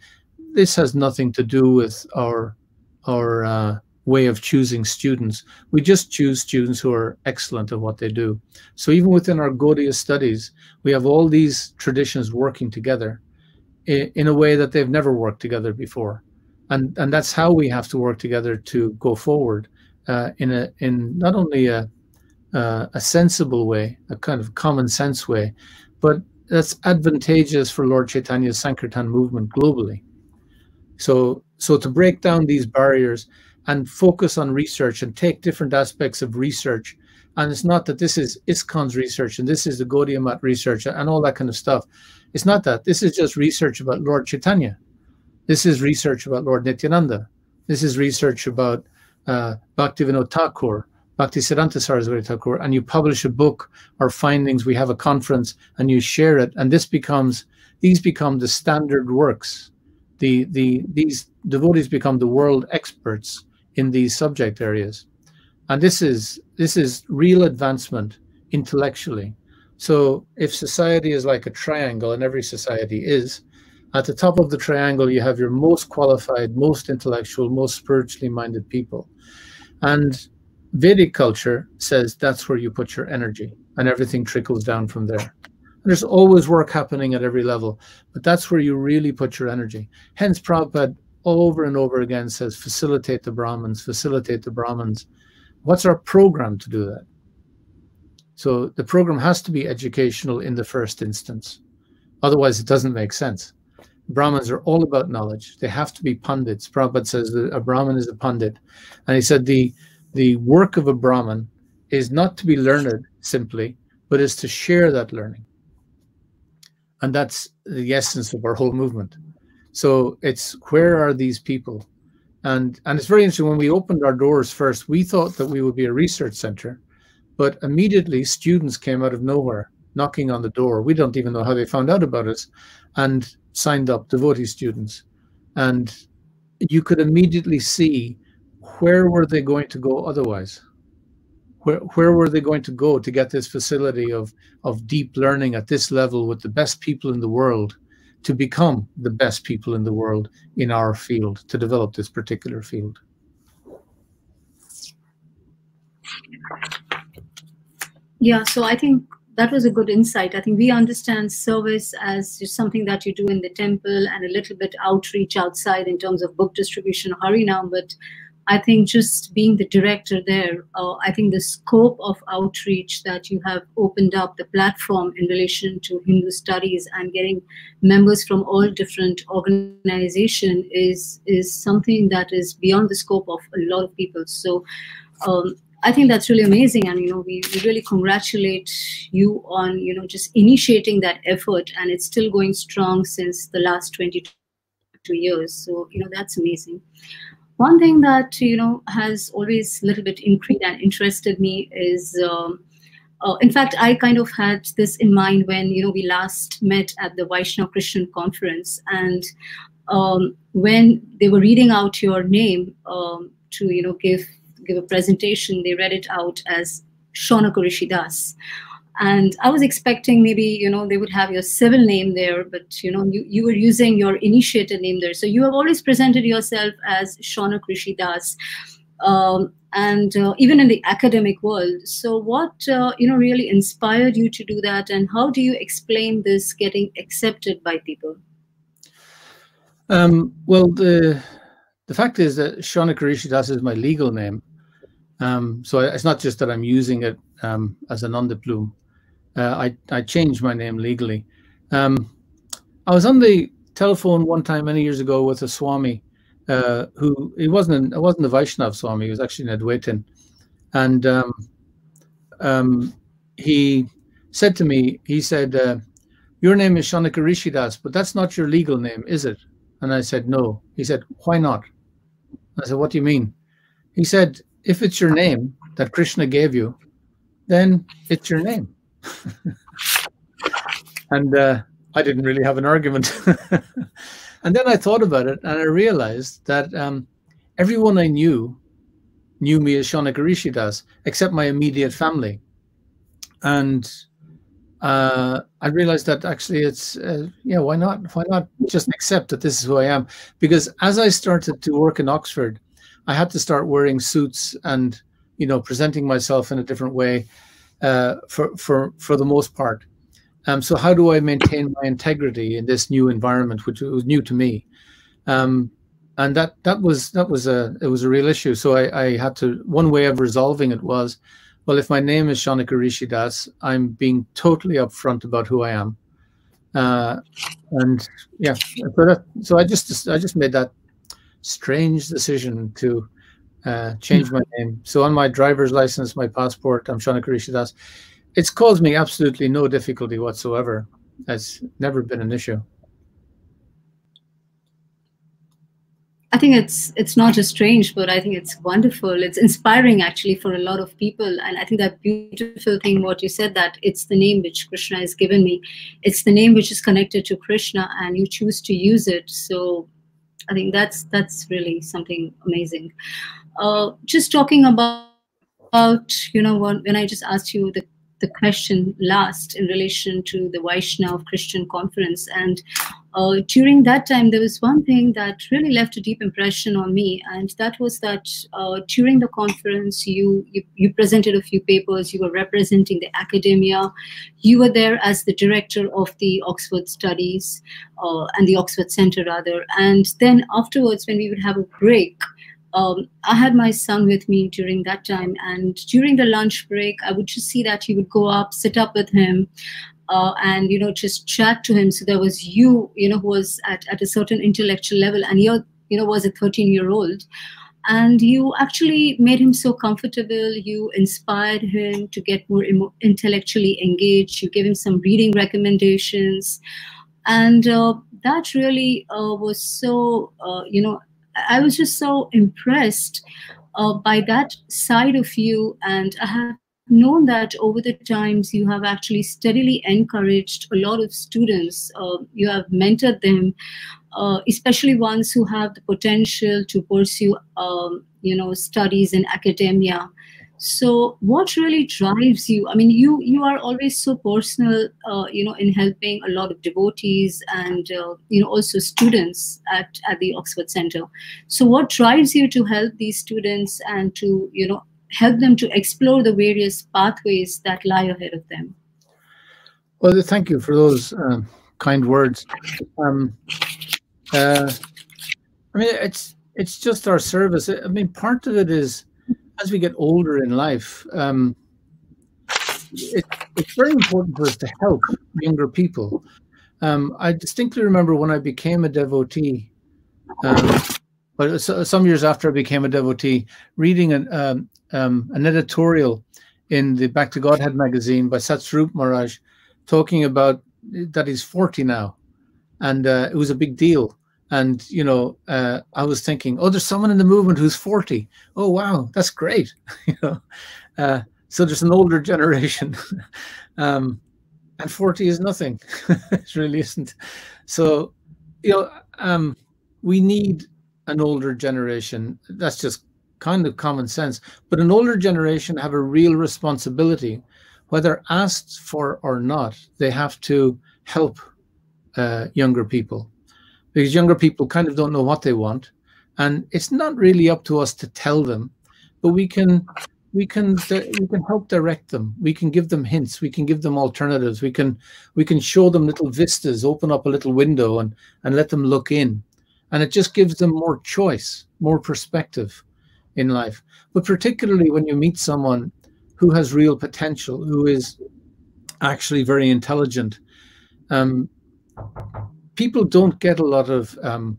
This has nothing to do with our our uh, way of choosing students. We just choose students who are excellent at what they do. So even within our Gaudiya studies, we have all these traditions working together in, a way that they've never worked together before. And, and that's how we have to work together to go forward uh, in a in not only a uh, a sensible way, a kind of common sense way, but that's advantageous for Lord Chaitanya's Sankirtan movement globally. So so to break down these barriers and focus on research and take different aspects of research. And it's not that this is ISKCON's research and this is the Gaudiya Math research and all that kind of stuff. It's not that. This is just research about Lord Chaitanya. This is research about Lord Nityananda. This is research about uh, Bhaktivinoda Thakur, Bhaktisiddhanta Saraswati Thakur, and you publish a book or findings. We have a conference and you share it, and this becomes these become the standard works. The the these devotees become the world experts in these subject areas. And this is this is real advancement intellectually. So if society is like a triangle, and every society is, at the top of the triangle you have your most qualified, most intellectual, most spiritually minded people. And Vedic culture says that's where you put your energy and everything trickles down from there. There's always work happening at every level, but that's where you really put your energy. Hence, Prabhupada over and over again says facilitate the Brahmins, facilitate the Brahmins. What's our program to do that? So the program has to be educational in the first instance. Otherwise, it doesn't make sense. Brahmins are all about knowledge. They have to be pundits. Prabhupada says that a Brahmin is a pundit. And he said the, the work of a Brahmin is not to be learned simply, but is to share that learning. And that's the essence of our whole movement. So it's where are these people? And and it's very interesting when we opened our doors first, we thought that we would be a research center, but immediately students came out of nowhere knocking on the door. We don't even know how they found out about us and signed up devotee students. And you could immediately see where were they going to go otherwise? where where were they going to go to get this facility of of deep learning at this level with the best people in the world to become the best people in the world in our field to develop this particular field. Yeah so i think that was a good insight. I think we understand service as just something that you do in the temple and a little bit outreach outside in terms of book distribution harinam but I think just being the director there, uh, I think the scope of outreach that you have opened up, the platform in relation to Hindu studies and getting members from all different organizations is is something that is beyond the scope of a lot of people. So um, I think that's really amazing, and you know we, we really congratulate you on you know just initiating that effort, and it's still going strong since the last 22 years. So you know that's amazing. One thing that you know has always a little bit intrigued and interested me is, um, uh, in fact, I kind of had this in mind when you know we last met at the Vaishnav Christian conference, and um, when they were reading out your name um, to you know give give a presentation, they read it out as Shaunak Rishi Das and i was expecting maybe you know they would have your civil name there but you know you, you were using your initiator name there. So you have always presented yourself as Shaunak Rishi Das um, and uh, even in the academic world. So what uh, you know really inspired you to do that and how do you explain this getting accepted by people? Um, well the the fact is that Shaunak Rishi Das is my legal name. Um, so it's not just that I'm using it um, as an underplume uh, I, I changed my name legally. Um, I was on the telephone one time many years ago with a Swami uh, who he wasn't it wasn't the Vaishnav Swami, he was actually an Advaitin. And um, um, he said to me, he said, uh, Your name is Shaunak Rishi Das, but that's not your legal name, is it? And I said, No. He said, Why not? I said, What do you mean? He said, If it's your name that Krishna gave you, then it's your name. and uh, I didn't really have an argument. and then I thought about it and I realized that um, everyone I knew knew me as Shaunak Rishi Das, except my immediate family. And uh, I realized that actually it's, uh, yeah, why not? Why not just accept that this is who I am? Because as I started to work in Oxford, I had to start wearing suits and, you know, presenting myself in a different way uh, for for for the most part. Um, so how do I maintain my integrity in this new environment, which was new to me? Um, and that that was that was a it was a real issue. So I, I had to one way of resolving it was, well, if my name is Shaunak Rishi Das, I'm being totally upfront about who I am. Uh, and yeah, so that, so I just I just made that strange decision to uh, change my name. So on my driver's license, my passport, I'm Shaunak Rishi Das. It's caused me absolutely no difficulty whatsoever. It's never been an issue. I think it's it's not just strange, but I think it's wonderful. It's inspiring actually for a lot of people. And I think that beautiful thing what you said that it's the name which Krishna has given me. It's the name which is connected to Krishna and you choose to use it. So I think that's that's really something amazing. Uh, just talking about, about you know when, when I just asked you the the question last in relation to the Vaishnav Christian conference. And uh, during that time, there was one thing that really left a deep impression on me, and that was that uh, during the conference, you, you, you presented a few papers. You were representing the academia. You were there as the director of the Oxford Studies uh, and the Oxford Center, rather. And then afterwards, when we would have a break um, I had my son with me during that time, and during the lunch break, I would just see that he would go up, sit up with him, uh, and you know just chat to him. So there was you, you know, who was at, at a certain intellectual level, and you you know was a 13 year old, and you actually made him so comfortable. You inspired him to get more intellectually engaged. You gave him some reading recommendations, and uh, that really uh, was so uh, you know I was just so impressed uh, by that side of you. And I have known that over the times you have actually steadily encouraged a lot of students. Uh, you have mentored them, uh, especially ones who have the potential to pursue, um, you know, studies in academia. So, what really drives you? I mean, you you are always so personal, uh, you know, in helping a lot of devotees and uh, you know also students at at the Oxford Center. So, what drives you to help these students and to you know help them to explore the various pathways that lie ahead of them? Well, thank you for those um, kind words. Um, uh, I mean, it's it's just our service. I mean, part of it is as we get older in life, um, it, it's very important for us to help younger people. Um, I distinctly remember when I became a devotee, um, but some years after I became a devotee, reading an, um, um, an editorial in the Back to Godhead magazine by Satsvarup Maharaj, talking about that he's 40 now, and uh, it was a big deal and you know uh, i was thinking oh there's someone in the movement who's 40 oh wow that's great. You know uh, so there's an older generation. Um, and 40 is nothing. It really isn't. So you know um, we need an older generation. That's just kind of common sense. But an older generation have a real responsibility. Whether asked for or not they have to help uh, younger people because younger people kind of don't know what they want. And it's not really up to us to tell them but we can we can we can help direct them. We can give them hints. We can give them alternatives. We can we can show them little vistas open up a little window and and let them look in. And it just gives them more choice more perspective in life. But particularly when you meet someone who has real potential who is actually very intelligent um, people don't get a lot of um,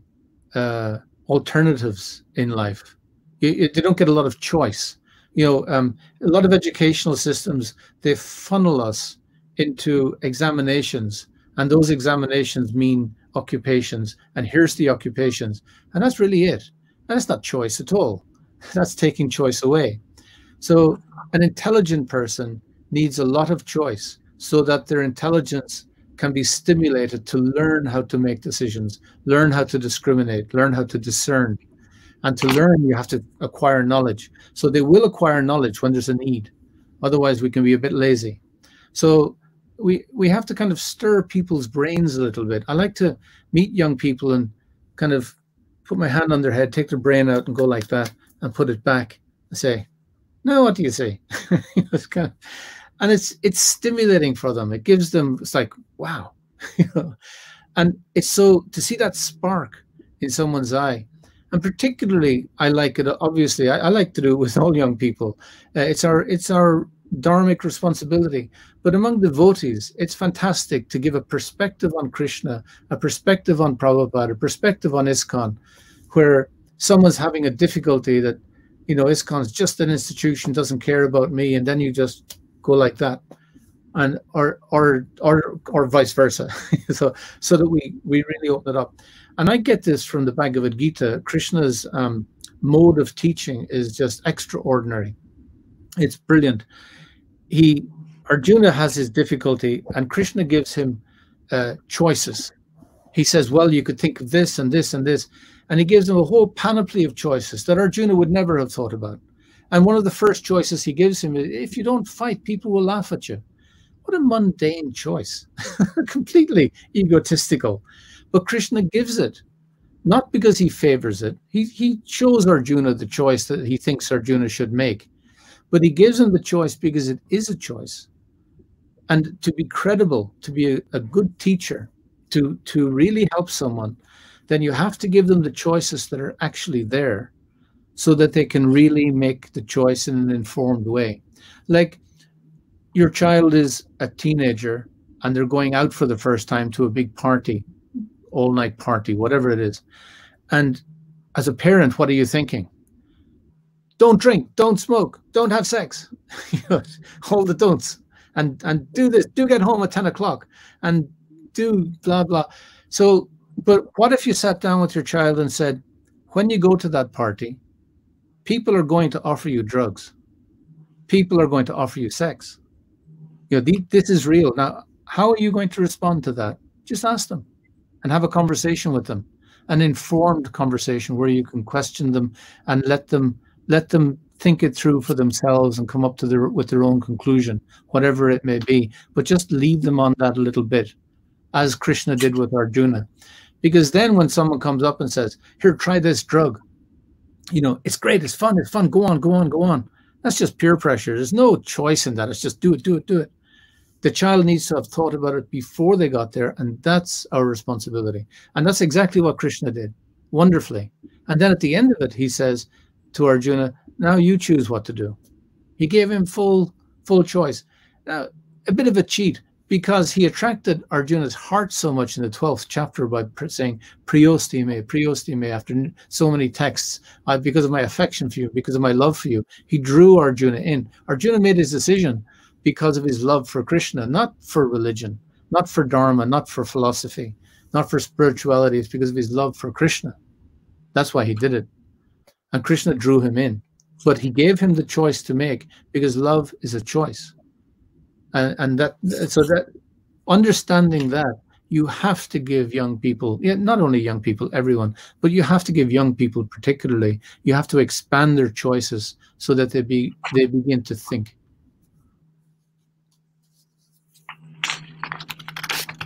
uh, alternatives in life. You, they don't get a lot of choice. You know, um, a lot of educational systems they funnel us into examinations, and those examinations mean occupations. And here's the occupations, and that's really it. And that's not choice at all. That's taking choice away. So an intelligent person needs a lot of choice so that their intelligence can be stimulated to learn how to make decisions, learn how to discriminate, learn how to discern. And to learn, you have to acquire knowledge. So they will acquire knowledge when there's a need. Otherwise, we can be a bit lazy. So we we have to kind of stir people's brains a little bit. I like to meet young people and kind of put my hand on their head, take their brain out, and go like that, and put it back and say, "Now, what do you say?" it's kind of, and it's it's stimulating for them. It gives them it's like wow, and it's so to see that spark in someone's eye, and particularly I like it. Obviously, I, I like to do it with all young people. Uh, it's our it's our dharmic responsibility. But among devotees, it's fantastic to give a perspective on Krishna, a perspective on Prabhupada, a perspective on ISKCON, where someone's having a difficulty that, you know, ISKCON's just an institution, doesn't care about me, and then you just go like that. And or or or or vice versa. So so that we we really open it up. And i get this from the bhagavad gita. Krishna's um, mode of teaching is just extraordinary. It's brilliant. He arjuna has his difficulty and krishna gives him uh, choices. He says well you could think of this and this and this. And he gives him a whole panoply of choices that arjuna would never have thought about and one of the first choices he gives him is if you don't fight, people will laugh at you. What a mundane choice, completely egotistical. But Krishna gives it, not because he favors it. He, he shows Arjuna the choice that he thinks Arjuna should make, but he gives him the choice because it is a choice. And to be credible, to be a, a good teacher, to, to really help someone, then you have to give them the choices that are actually there so that they can really make the choice in an informed way. Like your child is a teenager and they're going out for the first time to a big party, all night party, whatever it is. And as a parent, what are you thinking? Don't drink, don't smoke, don't have sex. all the don'ts. And and do this, do get home at 10 o'clock and do blah blah. So but what if you sat down with your child and said, when you go to that party, people are going to offer you drugs. People are going to offer you sex. You know, this is real. Now, how are you going to respond to that? Just ask them and have a conversation with them, an informed conversation where you can question them and let them let them think it through for themselves and come up to their with their own conclusion, whatever it may be. But just leave them on that a little bit, as Krishna did with Arjuna. Because then when someone comes up and says, Here, try this drug, you know, it's great, it's fun, it's fun, go on, go on, go on. That's just peer pressure. There's no choice in that. It's just do it, do it, do it. The child needs to have thought about it before they got there, and that's our responsibility. And that's exactly what Krishna did wonderfully. And then at the end of it, he says to Arjuna, Now you choose what to do. He gave him full full choice. Now, a bit of a cheat because he attracted Arjuna's heart so much in the 12th chapter by saying, Priyostime, after so many texts, uh, because of my affection for you, because of my love for you. He drew Arjuna in. Arjuna made his decision because of his love for Krishna, not for religion, not for Dharma, not for philosophy, not for spirituality. It's because of his love for Krishna. That's why he did it. And Krishna drew him in. But he gave him the choice to make because love is a choice. And, and that, so that understanding that, you have to give young people, not only young people, everyone, but you have to give young people particularly, you have to expand their choices so that they be they begin to think.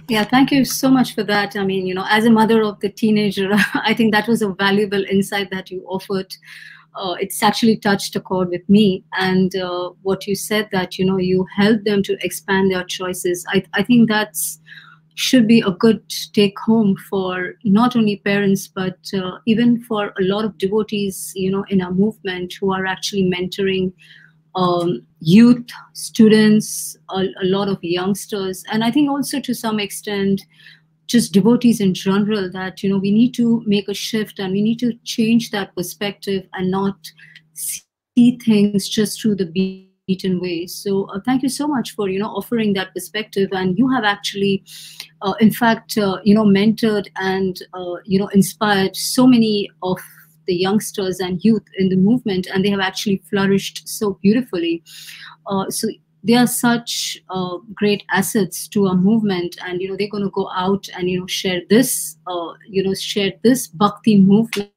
Yeah, thank you so much for that. I mean, you know, as a mother of the teenager, I think that was a valuable insight that you offered. Uh, it's actually touched a chord with me. And uh, what you said that, you know, you help them to expand their choices. I, I think that's should be a good take home for not only parents but uh, even for a lot of devotees you know in our movement who are actually mentoring um, youth, students, a, a, lot of youngsters, and I think also to some extent, just devotees in general, that you know we need to make a shift and we need to change that perspective and not see things just through the beaten way. So uh, thank you so much for you know offering that perspective, and you have actually, uh, in fact, uh, you know mentored and uh, you know inspired so many of the youngsters and youth in the movement, and they have actually flourished so beautifully. Uh, so they are such uh, great assets to a movement, and you know they're going to go out and you know share this, uh, you know, share this bhakti movement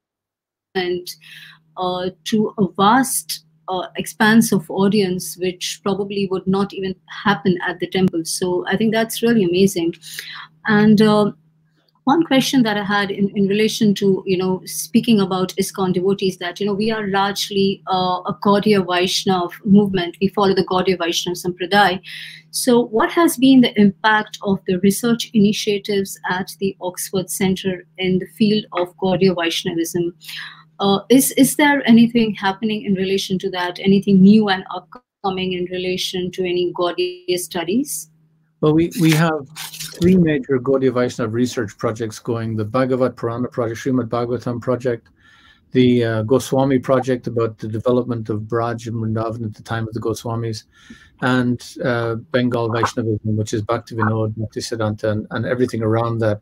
uh, to a vast uh, expanse of audience, which probably would not even happen at the temple. So I think that's really amazing. And uh, one question that I had in, in relation to, you know, speaking about ISKCON devotees that, you know, we are largely uh, a Gaudiya Vaishnav movement. We follow the Gaudiya Vaishnav Sampradaya. So what has been the impact of the research initiatives at the Oxford Center in the field of Gaudiya Vaishnavism? Uh, is, is there anything happening in relation to that? Anything new and upcoming in relation to any Gaudiya studies? Well, we, we have three major Gaudiya Vaishnava research projects going. The Bhagavat Purana project, Srimad Bhagavatam project, the uh, Goswami project about the development of Braj and Vrindavan at the time of the Goswamis, and uh, Bengal Vaishnavism, which is Bhakti Vinod, Bhaktisiddhanta, and, and everything around that.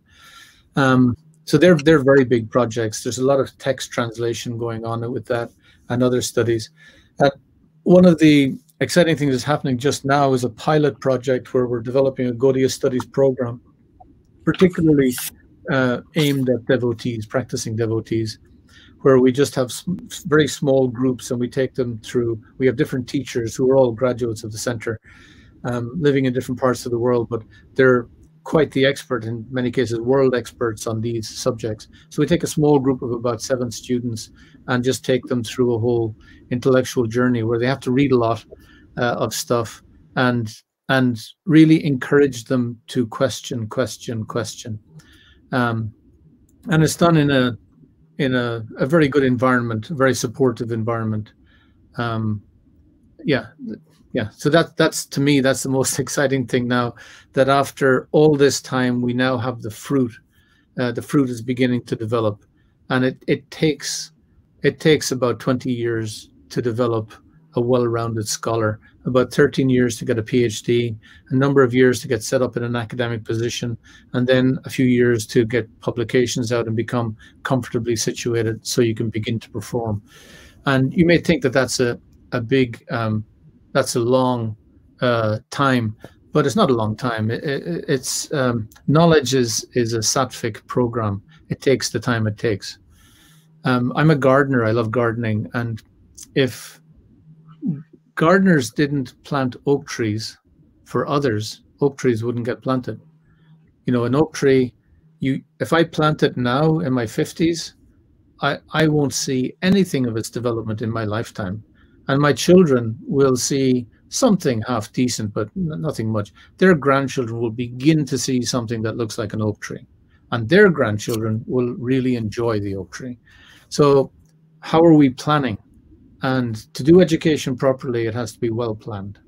Um, so they're they're very big projects. There's a lot of text translation going on with that and other studies. Uh, one of the exciting thing that's happening just now is a pilot project where we're developing a Gaudiya studies program, particularly uh, aimed at devotees, practicing devotees, where we just have very small groups and we take them through. We have different teachers who are all graduates of the center, um, living in different parts of the world, but they're quite the expert in many cases, world experts on these subjects. So we take a small group of about seven students and just take them through a whole intellectual journey where they have to read a lot uh, of stuff and and really encourage them to question, question, question. Um, and it's done in a in a, a very good environment, a very supportive environment. Um, yeah, yeah. So that that's to me that's the most exciting thing now. That after all this time, we now have the fruit. Uh, the fruit is beginning to develop, and it it takes it takes about twenty years to develop a well-rounded scholar about 13 years to get a PhD, a number of years to get set up in an academic position, and then a few years to get publications out and become comfortably situated so you can begin to perform. And you may think that that's a, a big, um, that's a long uh, time, but it's not a long time. It, it, it's um, knowledge is is a sattvic program. It takes the time it takes. Um, I'm a gardener. I love gardening, and if gardeners didn't plant oak trees for others, oak trees wouldn't get planted. You know, an oak tree, you if I plant it now in my 50s, I, I won't see anything of its development in my lifetime. And my children will see something half decent, but nothing much. Their grandchildren will begin to see something that looks like an oak tree. And their grandchildren will really enjoy the oak tree. So, how are we planning? And to do education properly, it has to be well planned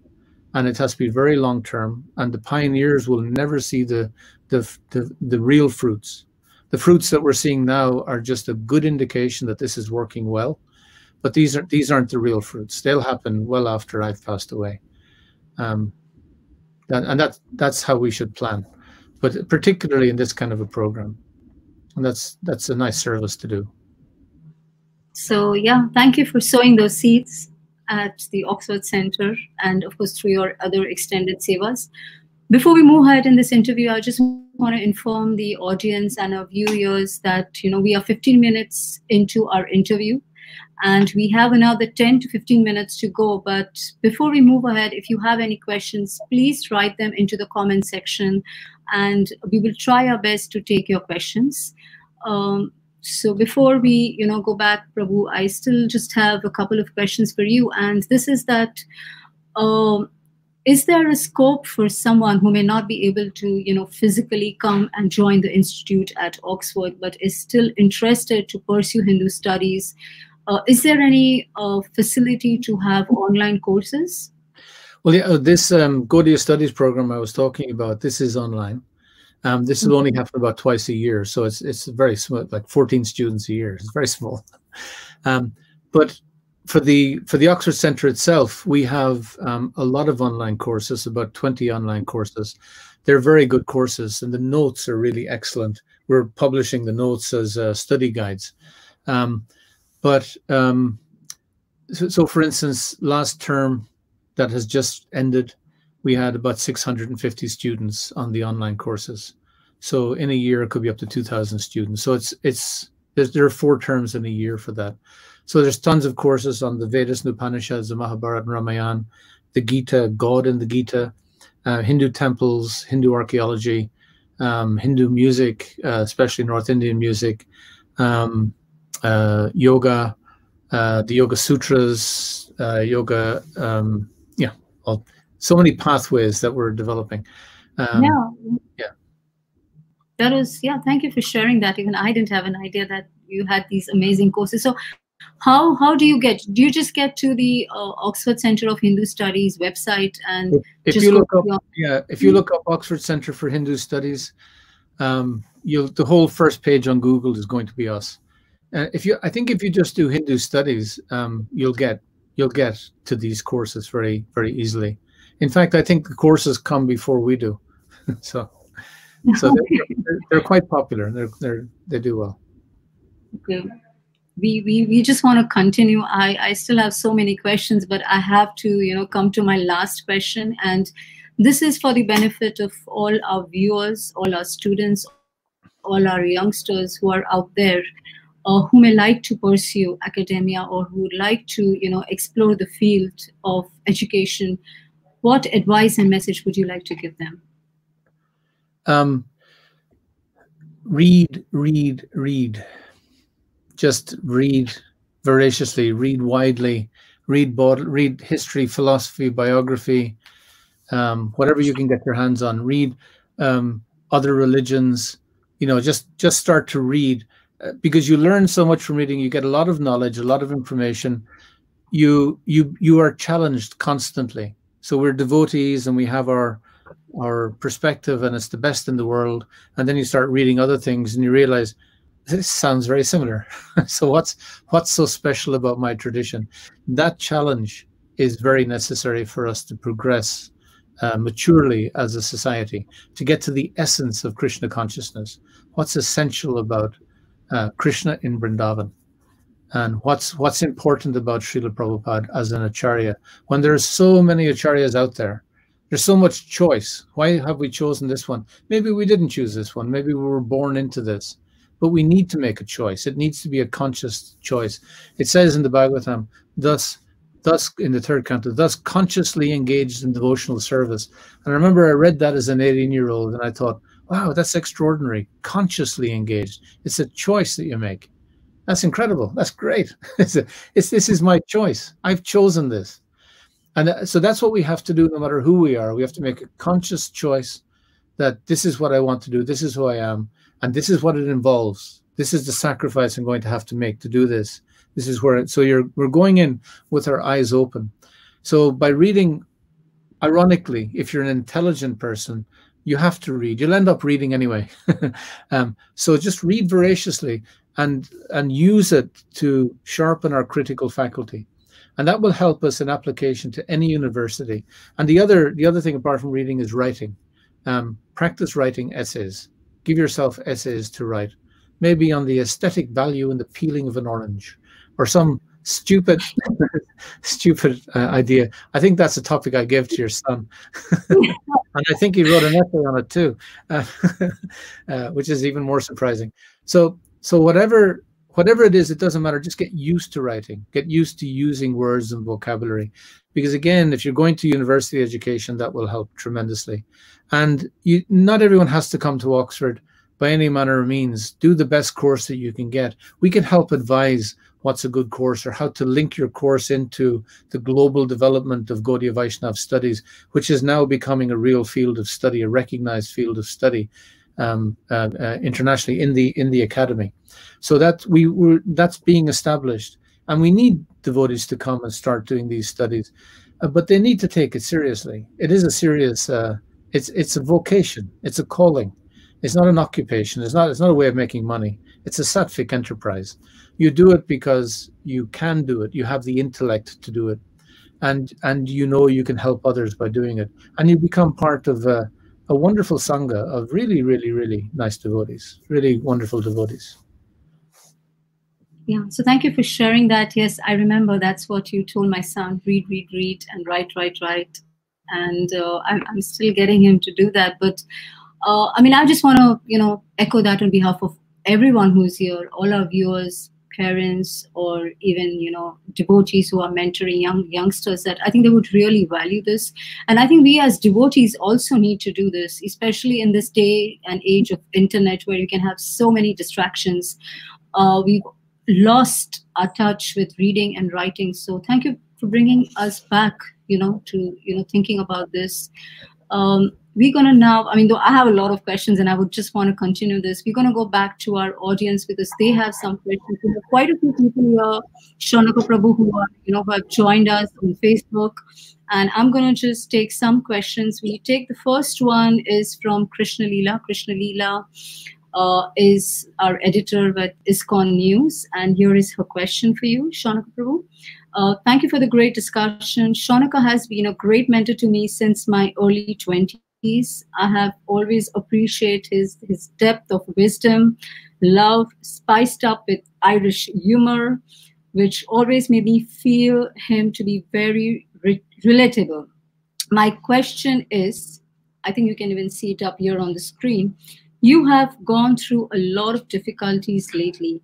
and it has to be very long term. And the pioneers will never see the, the, the, the real fruits the fruits that we're seeing now are just a good indication that this is working well but these are these aren't the real fruits. They'll happen well after i've passed away. Um, and, and that that's how we should plan but particularly in this kind of a program. And that's that's a nice service to do. So yeah thank you for sowing those seeds at the oxford center and of course through your other extended sevas. Before we move ahead in this interview, I just want to inform the audience and our viewers that you know we are 15 minutes into our interview, and we have another 10 to 15 minutes to go. But before we move ahead, if you have any questions, please write them into the comment section, and we will try our best to take your questions. Um, so before we you know go back, Prabhu, I still just have a couple of questions for you, and this is that. Um, is there a scope for someone who may not be able to you know physically come and join the institute at oxford but is still interested to pursue hindu studies is there any uh, facility to have online courses well yeah this um, gaudiya studies program i was talking about this is online um, this will only happen about twice a year so it's it's very small like 14 students a year it's very small um, but for the for the Oxford Centre itself, we have um, a lot of online courses, about 20 online courses. They're very good courses, and the notes are really excellent. We're publishing the notes as uh, study guides. Um, but um, so, so, for instance, last term that has just ended, we had about 650 students on the online courses. So in a year, it could be up to 2,000 students. So it's it's there are four terms in a year for that. So there's tons of courses on the Vedas and Upanishads, the Mahabharata and Ramayana, the Gita, God in the Gita, uh, Hindu temples, Hindu archaeology, um, Hindu music, uh, especially North Indian music, um, yoga, uh, the Yoga Sutras, uh, yoga, um, yeah, well, so many pathways that we're developing. Um, yeah. Yeah. That was, yeah, thank you for sharing that. Even I didn't have an idea that you had these amazing courses. So how how do you get do you just get to the uh, oxford center of hindu studies website and if, you look up your... yeah if you look up oxford center for hindu studies um, you'll the whole first page on google is going to be us uh, if you i think if you just do hindu studies um, you'll get you'll get to these courses very very easily. In fact i think the courses come before we do. So so they're, they're, they're, quite popular. They're, they're they do well. Okay. We, we we just want to continue. I i still have so many questions but i have to you know come to my last question. And this is for the benefit of all our viewers all our students all our youngsters who are out there uh, who may like to pursue academia or who would like to you know explore the field of education what advice and message would you like to give them um, read read read just read voraciously, read widely, read read history, philosophy, biography, um, whatever you can get your hands on. Read um, other religions. You know, just just start to read because you learn so much from reading. You get a lot of knowledge, a lot of information. You you you are challenged constantly. So we're devotees, and we have our our perspective, and it's the best in the world. And then you start reading other things, and you realize this sounds very similar. so what's what's so special about my tradition? That challenge is very necessary for us to progress uh, maturely as a society to get to the essence of Krishna consciousness. What's essential about uh, Krishna in Vrindavan? And what's what's important about Srila Prabhupada as an acharya? When there are so many acharyas out there, there's so much choice. Why have we chosen this one? Maybe we didn't choose this one. Maybe we were born into this but we need to make a choice. It needs to be a conscious choice. It says in the Bhagavatam, thus thus in the third canto, thus consciously engaged in devotional service. And I remember I read that as an 18 year old and I thought, wow, that's extraordinary. Consciously engaged. It's a choice that you make. That's incredible. That's great. it's, it's this is my choice. I've chosen this. And uh, so that's what we have to do no matter who we are. We have to make a conscious choice that this is what I want to do. This is who I am. And this is what it involves. This is the sacrifice I'm going to have to make to do this. This is where, it, so you're, we're going in with our eyes open. So by reading, ironically, if you're an intelligent person, you have to read. You'll end up reading anyway. um, so just read voraciously and and use it to sharpen our critical faculty. And that will help us in application to any university. And the other the other thing apart from reading is writing. Um, practice writing essays. Give yourself essays to write. Maybe on the aesthetic value and the peeling of an orange or some stupid stupid uh, idea i think that's a topic i gave to your son and i think he wrote an essay on it too uh, uh, which is even more surprising so so whatever whatever it is, it doesn't matter. Just get used to writing. Get used to using words and vocabulary, because again, if you're going to university education, that will help tremendously. And you, not everyone has to come to Oxford by any manner of means. Do the best course that you can get. We can help advise what's a good course or how to link your course into the global development of Gaudiya Vaishnav studies, which is now becoming a real field of study, a recognized field of study um, uh, uh, internationally in the in the academy. So that we were that's being established, and we need devotees to come and start doing these studies, uh, but they need to take it seriously. It is a serious. Uh, it's it's a vocation. It's a calling. It's not an occupation. It's not it's not a way of making money. It's a sattvic enterprise. You do it because you can do it. You have the intellect to do it, and and you know you can help others by doing it, and you become part of. Uh, a wonderful sangha of really, really, really nice devotees, really wonderful devotees. Yeah, so thank you for sharing that. Yes, I remember that's what you told my son read, read, read, and write, write, write. And uh, I'm, I'm still getting him to do that. But uh, I mean, I just want to, you know, echo that on behalf of everyone who's here, all our viewers, parents or even you know devotees who are mentoring young youngsters that i think they would really value this. And i think we as devotees also need to do this especially in this day and age of internet where you can have so many distractions. Uh, we've lost our touch with reading and writing. So thank you for bringing us back you know to you know thinking about this. Um, we're going to now, I mean, though I have a lot of questions and I would just want to continue this, we're going to go back to our audience because they have some questions. We have quite a few people here, Shaunaka Prabhu, who are, you know, who have joined us on Facebook. And I'm going to just take some questions. We take the first one is from Krishna Leela. Krishna Leela uh, is our editor with ISKCON News. And here is her question for you, Shaunaka Prabhu. Uh, thank you for the great discussion. Shaunaka has been a great mentor to me since my early 20s. I have always appreciated his, his depth of wisdom, love, spiced up with Irish humor, which always made me feel him to be very re relatable. My question is I think you can even see it up here on the screen. You have gone through a lot of difficulties lately.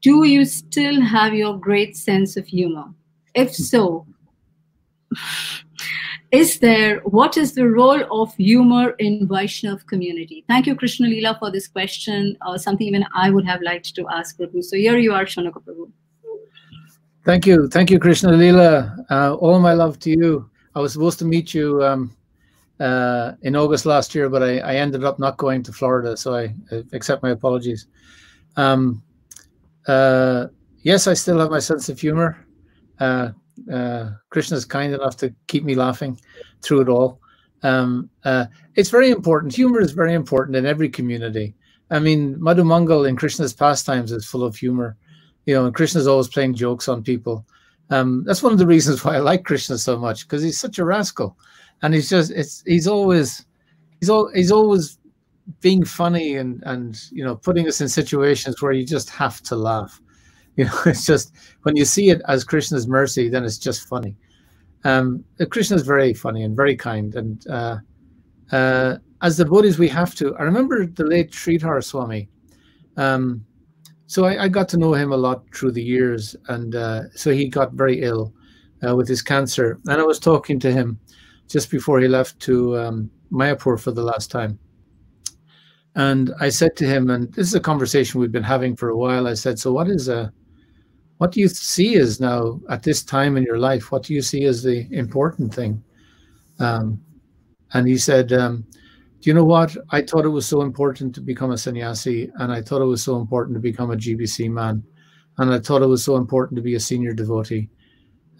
Do you still have your great sense of humor? If so, is there what is the role of humor in Vaishnav community? Thank you, Krishna Leela, for this question. Uh, something even I would have liked to ask Prabhu. So here you are, Shaunaka Prabhu. Thank you, thank you, Krishna Leela. Uh, all my love to you. I was supposed to meet you um, uh, in August last year, but I, I, ended up not going to Florida, so I, I accept my apologies. Um, uh, yes, I still have my sense of humor. Uh, Krishna is kind enough to keep me laughing through it all. Um, uh, it's very important. Humor is very important in every community. I mean, Madhu Mangal in Krishna's pastimes is full of humor. You know, and Krishna's always playing jokes on people. Um, that's one of the reasons why I like Krishna so much because he's such a rascal, and he's just it's he's always he's all he's always being funny and and you know putting us in situations where you just have to laugh you know, it's just when you see it as Krishna's mercy, then it's just funny. Um, uh, Krishna is very funny and very kind, and uh, uh, as the Buddhists, we have to. I remember the late Sridhar Swami. Um, so I, I, got to know him a lot through the years, and uh, so he got very ill uh, with his cancer, and I was talking to him just before he left to um, Mayapur for the last time. And I said to him, and this is a conversation we've been having for a while. I said, "So what is a what do you see as now at this time in your life? What do you see as the important thing?" Um, and he said, um, "Do you know what? I thought it was so important to become a sannyasi, and I thought it was so important to become a GBC man, and I thought it was so important to be a senior devotee."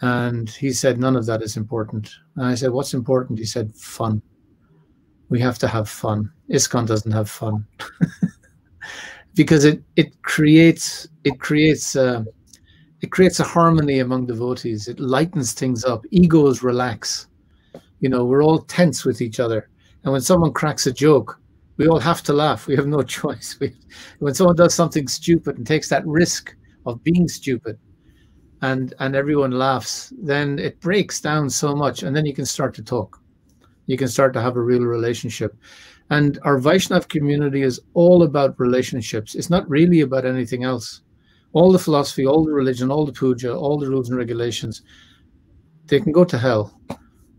And he said, "None of that is important." And I said, "What's important?" He said, "Fun." we have to have fun. ISKCON doesn't have fun because it it creates it creates uh, it creates a harmony among devotees. It lightens things up. Egos relax. You know, we're all tense with each other, and when someone cracks a joke, we all have to laugh. We have no choice. We, when someone does something stupid and takes that risk of being stupid, and and everyone laughs, then it breaks down so much, and then you can start to talk you can start to have a real relationship. And our Vaishnav community is all about relationships. It's not really about anything else. All the philosophy, all the religion, all the puja, all the rules and regulations, they can go to hell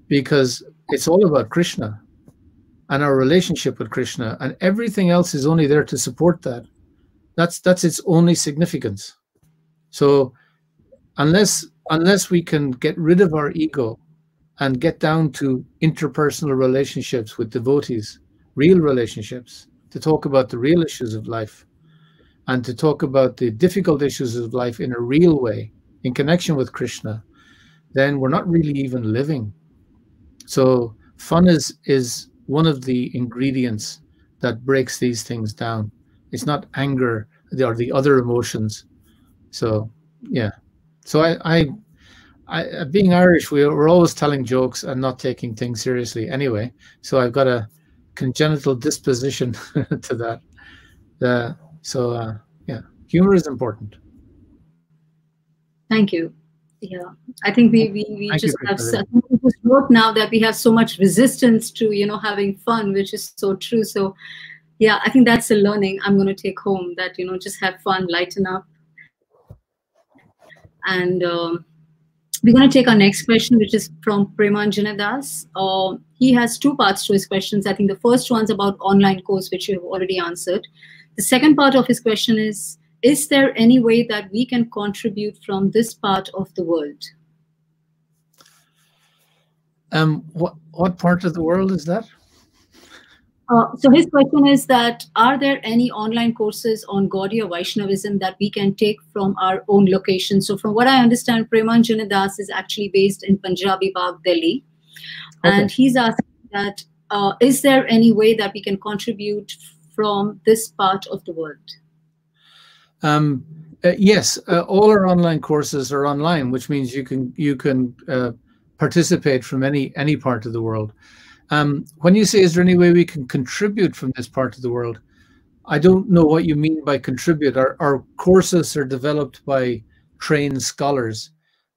because it's all about Krishna and our relationship with Krishna, and everything else is only there to support that. That's that's its only significance. So unless unless we can get rid of our ego and get down to interpersonal relationships with devotees, real relationships, to talk about the real issues of life and to talk about the difficult issues of life in a real way, in connection with Krishna, then we're not really even living. So fun is is one of the ingredients that breaks these things down. It's not anger or the other emotions. So yeah. So I, I I, uh, being Irish, we, we're always telling jokes and not taking things seriously anyway. So I've got a congenital disposition to that. Uh, so uh, yeah, humor is important. Thank you. Yeah, I think we we, we just have so, just wrote now that we have so much resistance to you know having fun, which is so true. So yeah, I think that's a learning I'm going to take home. That you know just have fun, lighten up, and. Um, we're going to take our next question, which is from Premanjana Das. Uh, he has two parts to his questions. I think the first one's about online course, which you have already answered. The second part of his question is, is there any way that we can contribute from this part of the world? Um, what, what part of the world is that? Uh, so his question is that are there any online courses on Gaudiya Vaishnavism that we can take from our own location? So from what I understand, Premanjana Das is actually based in Punjabi Bagh, Delhi. Okay. And he's asking that uh, is there any way that we can contribute from this part of the world? Um, uh, yes, uh, all our online courses are online, which means you can you can uh, participate from any any part of the world. Um, when you say, is there any way we can contribute from this part of the world? I don't know what you mean by contribute. Our, our courses are developed by trained scholars.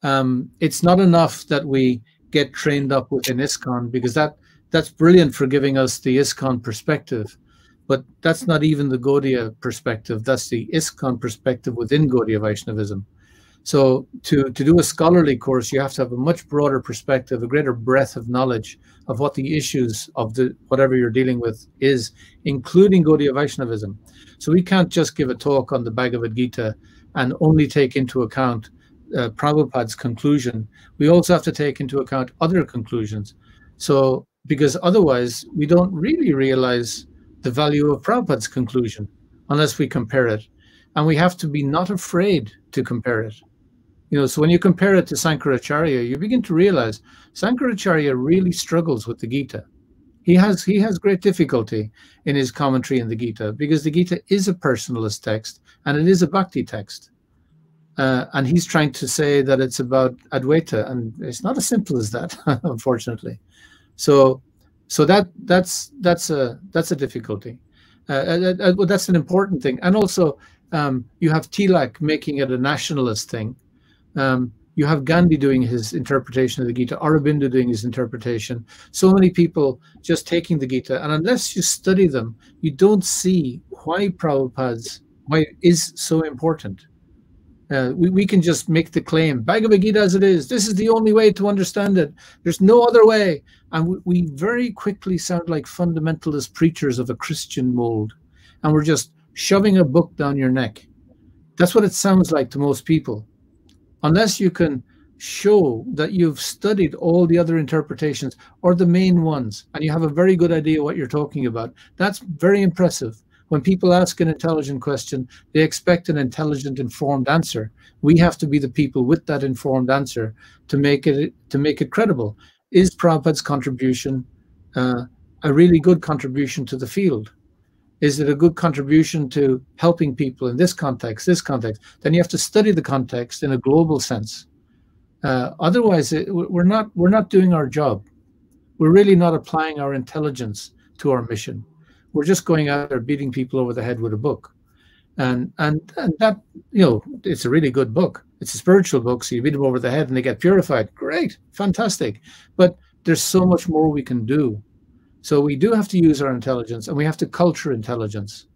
Um, it's not enough that we get trained up within ISKCON because that that's brilliant for giving us the ISKCON perspective, but that's not even the Gaudiya perspective. That's the ISKCON perspective within Gaudiya Vaishnavism. So to, to do a scholarly course, you have to have a much broader perspective, a greater breadth of knowledge of what the issues of the whatever you're dealing with is, including Gaudiya Vaishnavism. So we can't just give a talk on the Bhagavad Gita and only take into account uh, Prabhupada's conclusion. We also have to take into account other conclusions. So because otherwise we don't really realize the value of Prabhupada's conclusion unless we compare it. And we have to be not afraid to compare it. You know, so when you compare it to Sankaracharya, you begin to realize Sankaracharya really struggles with the Gita. He has he has great difficulty in his commentary in the Gita because the Gita is a personalist text and it is a bhakti text. Uh, and he's trying to say that it's about Advaita, and it's not as simple as that, unfortunately. So, so that that's that's a that's a difficulty. Uh, uh, uh, well, that's an important thing, and also um, you have Tilak making it a nationalist thing, um, you have Gandhi doing his interpretation of the Gita, Aurobindo doing his interpretation. So many people just taking the Gita, and unless you study them, you don't see why Prabhupada's why is so important. Uh, we, we can just make the claim, Bhagavad Gita as it is, this is the only way to understand it. There's no other way. And we, we very quickly sound like fundamentalist preachers of a Christian mold. And we're just shoving a book down your neck. That's what it sounds like to most people. Unless you can show that you've studied all the other interpretations or the main ones and you have a very good idea what you're talking about, that's very impressive. When people ask an intelligent question, they expect an intelligent, informed answer. We have to be the people with that informed answer to make it to make it credible. Is Prabhupada's contribution uh, a really good contribution to the field? Is it a good contribution to helping people in this context, this context? Then you have to study the context in a global sense. Uh, otherwise, it, we're not we're not doing our job. We're really not applying our intelligence to our mission we're just going out there beating people over the head with a book. And and and that you know it's a really good book. It's a spiritual book so you beat them over the head and they get purified. Great. Fantastic. But there's so much more we can do. So we do have to use our intelligence and we have to culture intelligence.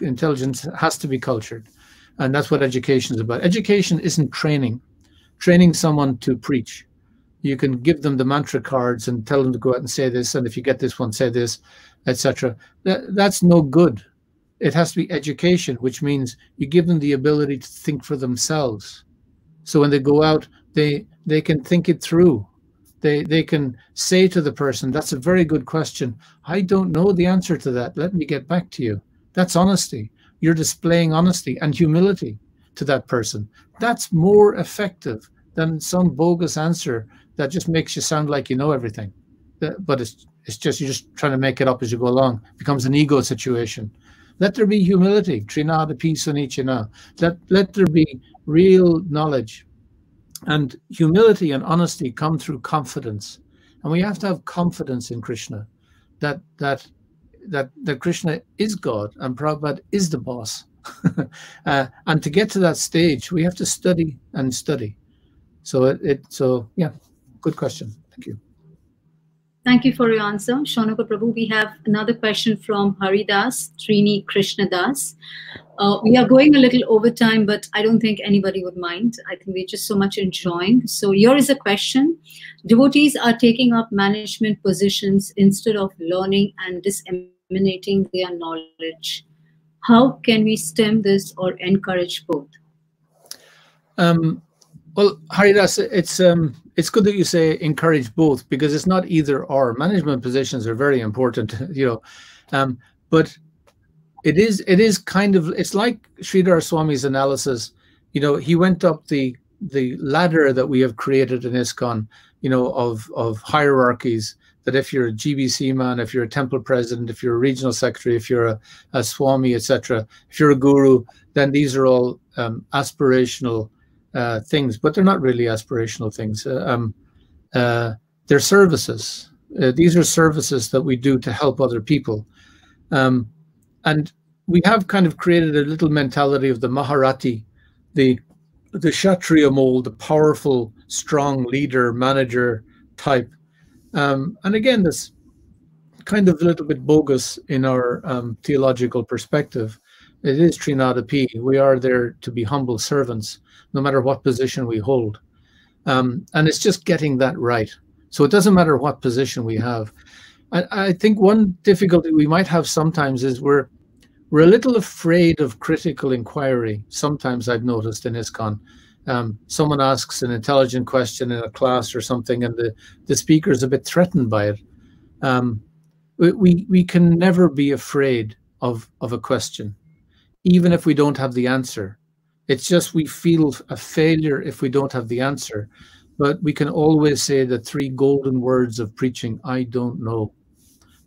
Intelligence has to be cultured. And that's what education is about. Education isn't training. Training someone to preach you can give them the mantra cards and tell them to go out and say this and if you get this one say this etc. That, that's no good. It has to be education, which means you give them the ability to think for themselves. So when they go out, they they can think it through. They they can say to the person, "That's a very good question. I don't know the answer to that. Let me get back to you." That's honesty. You're displaying honesty and humility to that person. That's more effective than some bogus answer that just makes you sound like you know everything. But it's it's just you're just trying to make it up as you go along. It becomes an ego situation. Let there be humility. Trinada peace on each Let let there be real knowledge. And humility and honesty come through confidence. And we have to have confidence in Krishna that that that that Krishna is God and Prabhupada is the boss. uh, and to get to that stage, we have to study and study. So it, it so yeah, good question. Thank you. Thank you for your answer, Shaunaka Prabhu. We have another question from Haridas, Trini Krishnadas. Uh, we are going a little over time, but I don't think anybody would mind. I think we're just so much enjoying. So here is a question. Devotees are taking up management positions instead of learning and disseminating their knowledge. How can we stem this or encourage both? Um, well, Haridas, it's um, it's good that you say encourage both because it's not either or. Management positions are very important, you know, um, but it is it is kind of it's like Sridhar Swami's analysis. You know, he went up the the ladder that we have created in ISKCON, you know, of of hierarchies. That if you're a GBC man, if you're a temple president, if you're a regional secretary, if you're a, a Swami, etc., if you're a guru, then these are all um, aspirational uh, things, but they're not really aspirational things. Uh, um, uh, they're services. Uh, these are services that we do to help other people. Um, and we have kind of created a little mentality of the Maharathi, the the Kshatriya mold, the powerful, strong leader, manager type. Um, and again, this kind of a little bit bogus in our um, theological perspective. It is Trinada P. We are there to be humble servants no matter what position we hold. Um, and it's just getting that right. So it doesn't matter what position we have. I, I think one difficulty we might have sometimes is we're we're a little afraid of critical inquiry. Sometimes I've noticed in ISKCON. Um, someone asks an intelligent question in a class or something, and the, the speaker is a bit threatened by it. Um, we, we can never be afraid of, of a question, even if we don't have the answer. It's just we feel a failure if we don't have the answer. But we can always say the three golden words of preaching I don't know.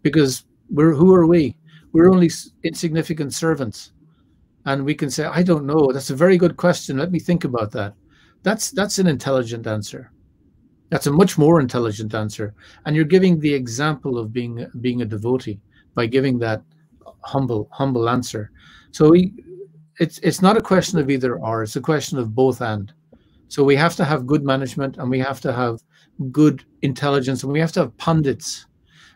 Because we're who are we? We're only insignificant servants. And we can say, I don't know. That's a very good question. Let me think about that. That's that's an intelligent answer. That's a much more intelligent answer. And you're giving the example of being being a devotee by giving that humble humble answer. So we it's it's not a question of either or. It's a question of both and. So we have to have good management, and we have to have good intelligence, and we have to have pundits,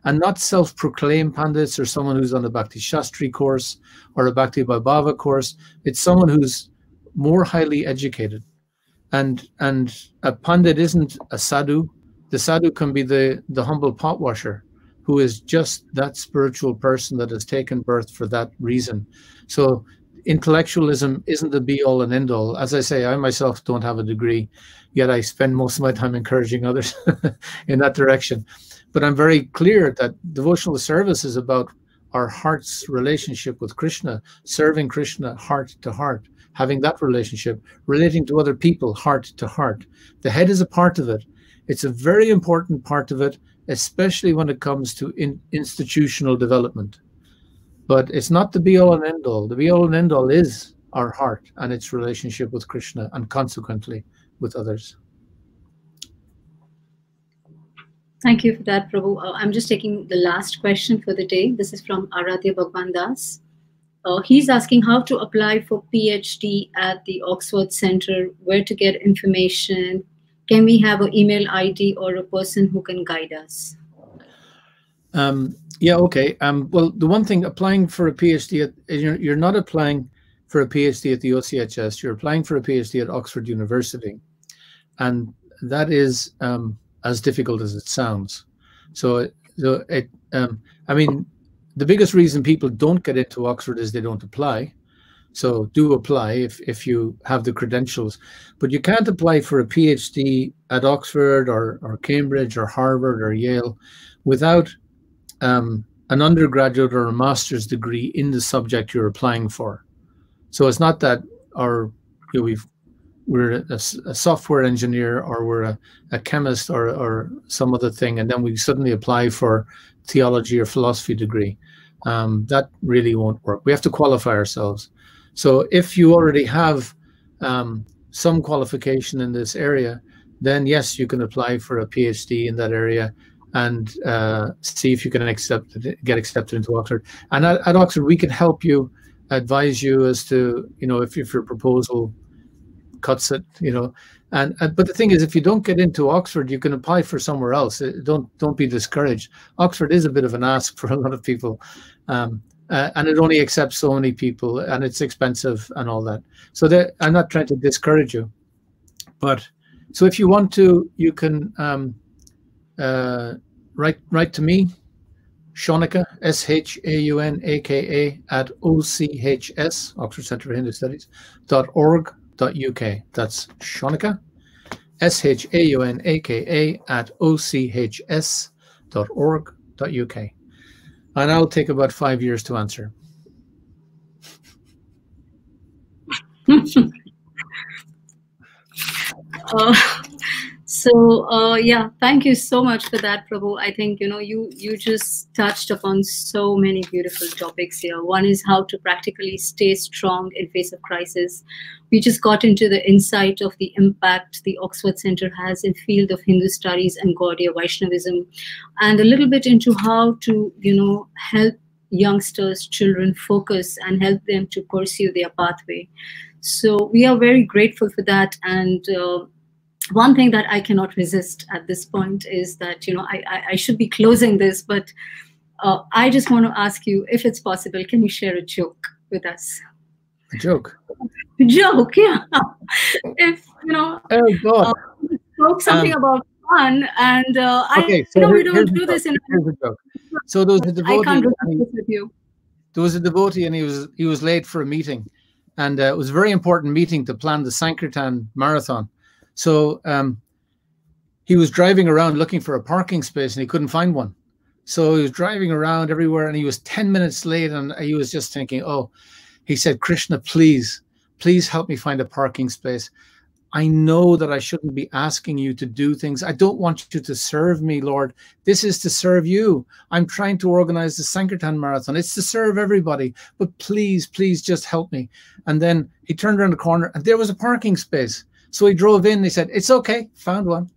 and not self-proclaimed pundits or someone who's on a Bhakti Shastri course or a Bhakti Vaibhava course. It's someone who's more highly educated. And and a pundit isn't a sadhu. The sadhu can be the, the humble pot washer who is just that spiritual person that has taken birth for that reason. So intellectualism isn't the be all and end all. As I say, I myself don't have a degree, yet I spend most of my time encouraging others in that direction. But I'm very clear that devotional service is about our heart's relationship with Krishna, serving Krishna heart to heart, having that relationship, relating to other people heart to heart. The head is a part of it. It's a very important part of it, especially when it comes to in institutional development. But it's not the be all and end all. The be all and end all is our heart and its relationship with Krishna and consequently with others. Thank you for that, Prabhu. Uh, I'm just taking the last question for the day. This is from Aradhya Bhagwan Das. Uh, he's asking how to apply for PhD at the Oxford Center, where to get information. Can we have an email ID or a person who can guide us? Um, yeah, okay. Um, well, the one thing applying for a PhD, at, you're, you're not applying for a PhD at the OCHS, you're applying for a PhD at Oxford University. And that is um, as difficult as it sounds. So, so it, um, I mean, the biggest reason people don't get into Oxford is they don't apply. So do apply if, if you have the credentials. But you can't apply for a PhD at Oxford or, or Cambridge or Harvard or Yale without um, an undergraduate or a master's degree in the subject you're applying for. So it's not that our you know, we've we're a, a, software engineer or we're a, a chemist or, or some other thing, and then we suddenly apply for theology or philosophy degree. Um, that really won't work. We have to qualify ourselves. So if you already have um, some qualification in this area, then yes, you can apply for a PhD in that area and uh, see if you can accept get accepted into Oxford. And at, at Oxford, we can help you, advise you as to you know if, if your proposal cuts it, you know. And, but the thing is, if you don't get into Oxford, you can apply for somewhere else. Don't don't be discouraged. Oxford is a bit of an ask for a lot of people, um, uh, and it only accepts so many people, and it's expensive and all that. So I'm not trying to discourage you, but so if you want to, you can um, uh, write write to me, Shaunaka S H A U N A K A at OCHS Oxford Centre for Hindu Studies dot org dot uk. That's Shanaka, Shaunaka, S H A U N A K A at ochs.org.uk. And I'll take about five years to answer. uh, so uh, yeah thank you so much for that prabhu. I think you know you you just touched upon so many beautiful topics here. One is how to practically stay strong in face of crisis. We just got into the insight of the impact the oxford center has in field of hindu studies and gaudiya vaishnavism and a little bit into how to you know help youngsters children focus and help them to pursue their pathway. So we are very grateful for that and uh, one thing that I cannot resist at this point is that you know I, I, I should be closing this, but uh, I just want to ask you if it's possible. Can you share a joke with us? A joke. A joke, yeah. if you know, oh God, uh, something um, about fun, and uh, okay, I so know we don't do this in. Here's a joke. So there was a devotee. I can't resist with you. There was a devotee, and he was he was late for a meeting, and uh, it was a very important meeting to plan the Sankirtan marathon. So um, he was driving around looking for a parking space and he couldn't find one. So he was driving around everywhere and he was 10 minutes late and he was just thinking, oh, he said, Krishna, please, please help me find a parking space. I know that I shouldn't be asking you to do things. I don't want you to serve me, Lord. This is to serve you. I'm trying to organize the Sankirtan marathon. It's to serve everybody. But please, please just help me. And then he turned around the corner and there was a parking space. So he drove in. He said, "It's okay, found one."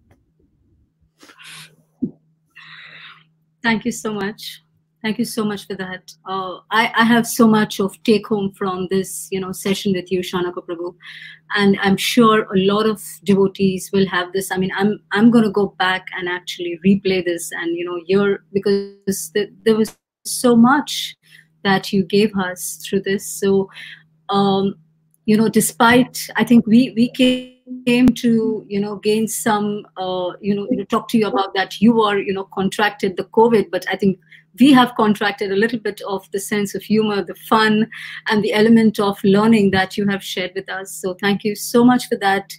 Thank you so much. Thank you so much for that. Uh, I, I have so much of take home from this, you know, session with you, Shaunaka Prabhu, and I'm sure a lot of devotees will have this. I mean, I'm I'm going to go back and actually replay this, and you know, you're because the, there was so much that you gave us through this. So, um, you know, despite I think we we came came to you know gain some uh, you know talk to you about that you were you know contracted the covid but i think we have contracted a little bit of the sense of humor the fun and the element of learning that you have shared with us. So thank you so much for that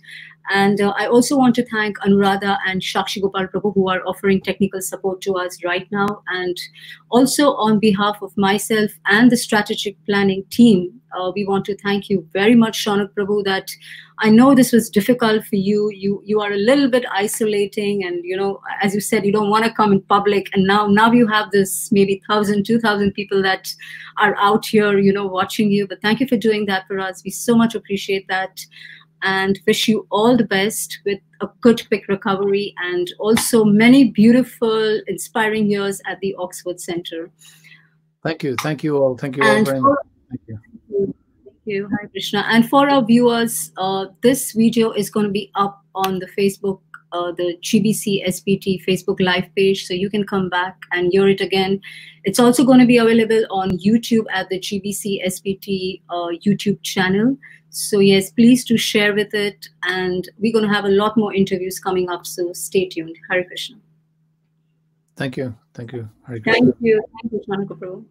and uh, I also want to thank Anuradha and Sakshi Gopal Prabhu who are offering technical support to us right now. And also on behalf of myself and the strategic planning team, uh, we want to thank you very much, Shaunak Prabhu, that I know this was difficult for you. You you are a little bit isolating and, you know, as you said, you don't want to come in public. And now, now you have this maybe 1,000, 2,000 people that are out here, you know, watching you. But thank you for doing that for us. We so much appreciate that and wish you all the best with a good, quick recovery and also many beautiful, inspiring years at the Oxford Center. Thank you. Thank you all. Thank you all very much. Thank you. Thank you. Hi, Krishna. And for our viewers, uh, this video is going to be up on the Facebook, uh, the GBC SPT Facebook Live page, so you can come back and hear it again. It's also going to be available on YouTube at the GBC SPT uh, YouTube channel. So, yes, please do share with it. And we're going to have a lot more interviews coming up. So, stay tuned. Hare Krishna. Thank you. Thank you. Hare Krishna. Thank you. Thank you, Shaunaka Prabhu.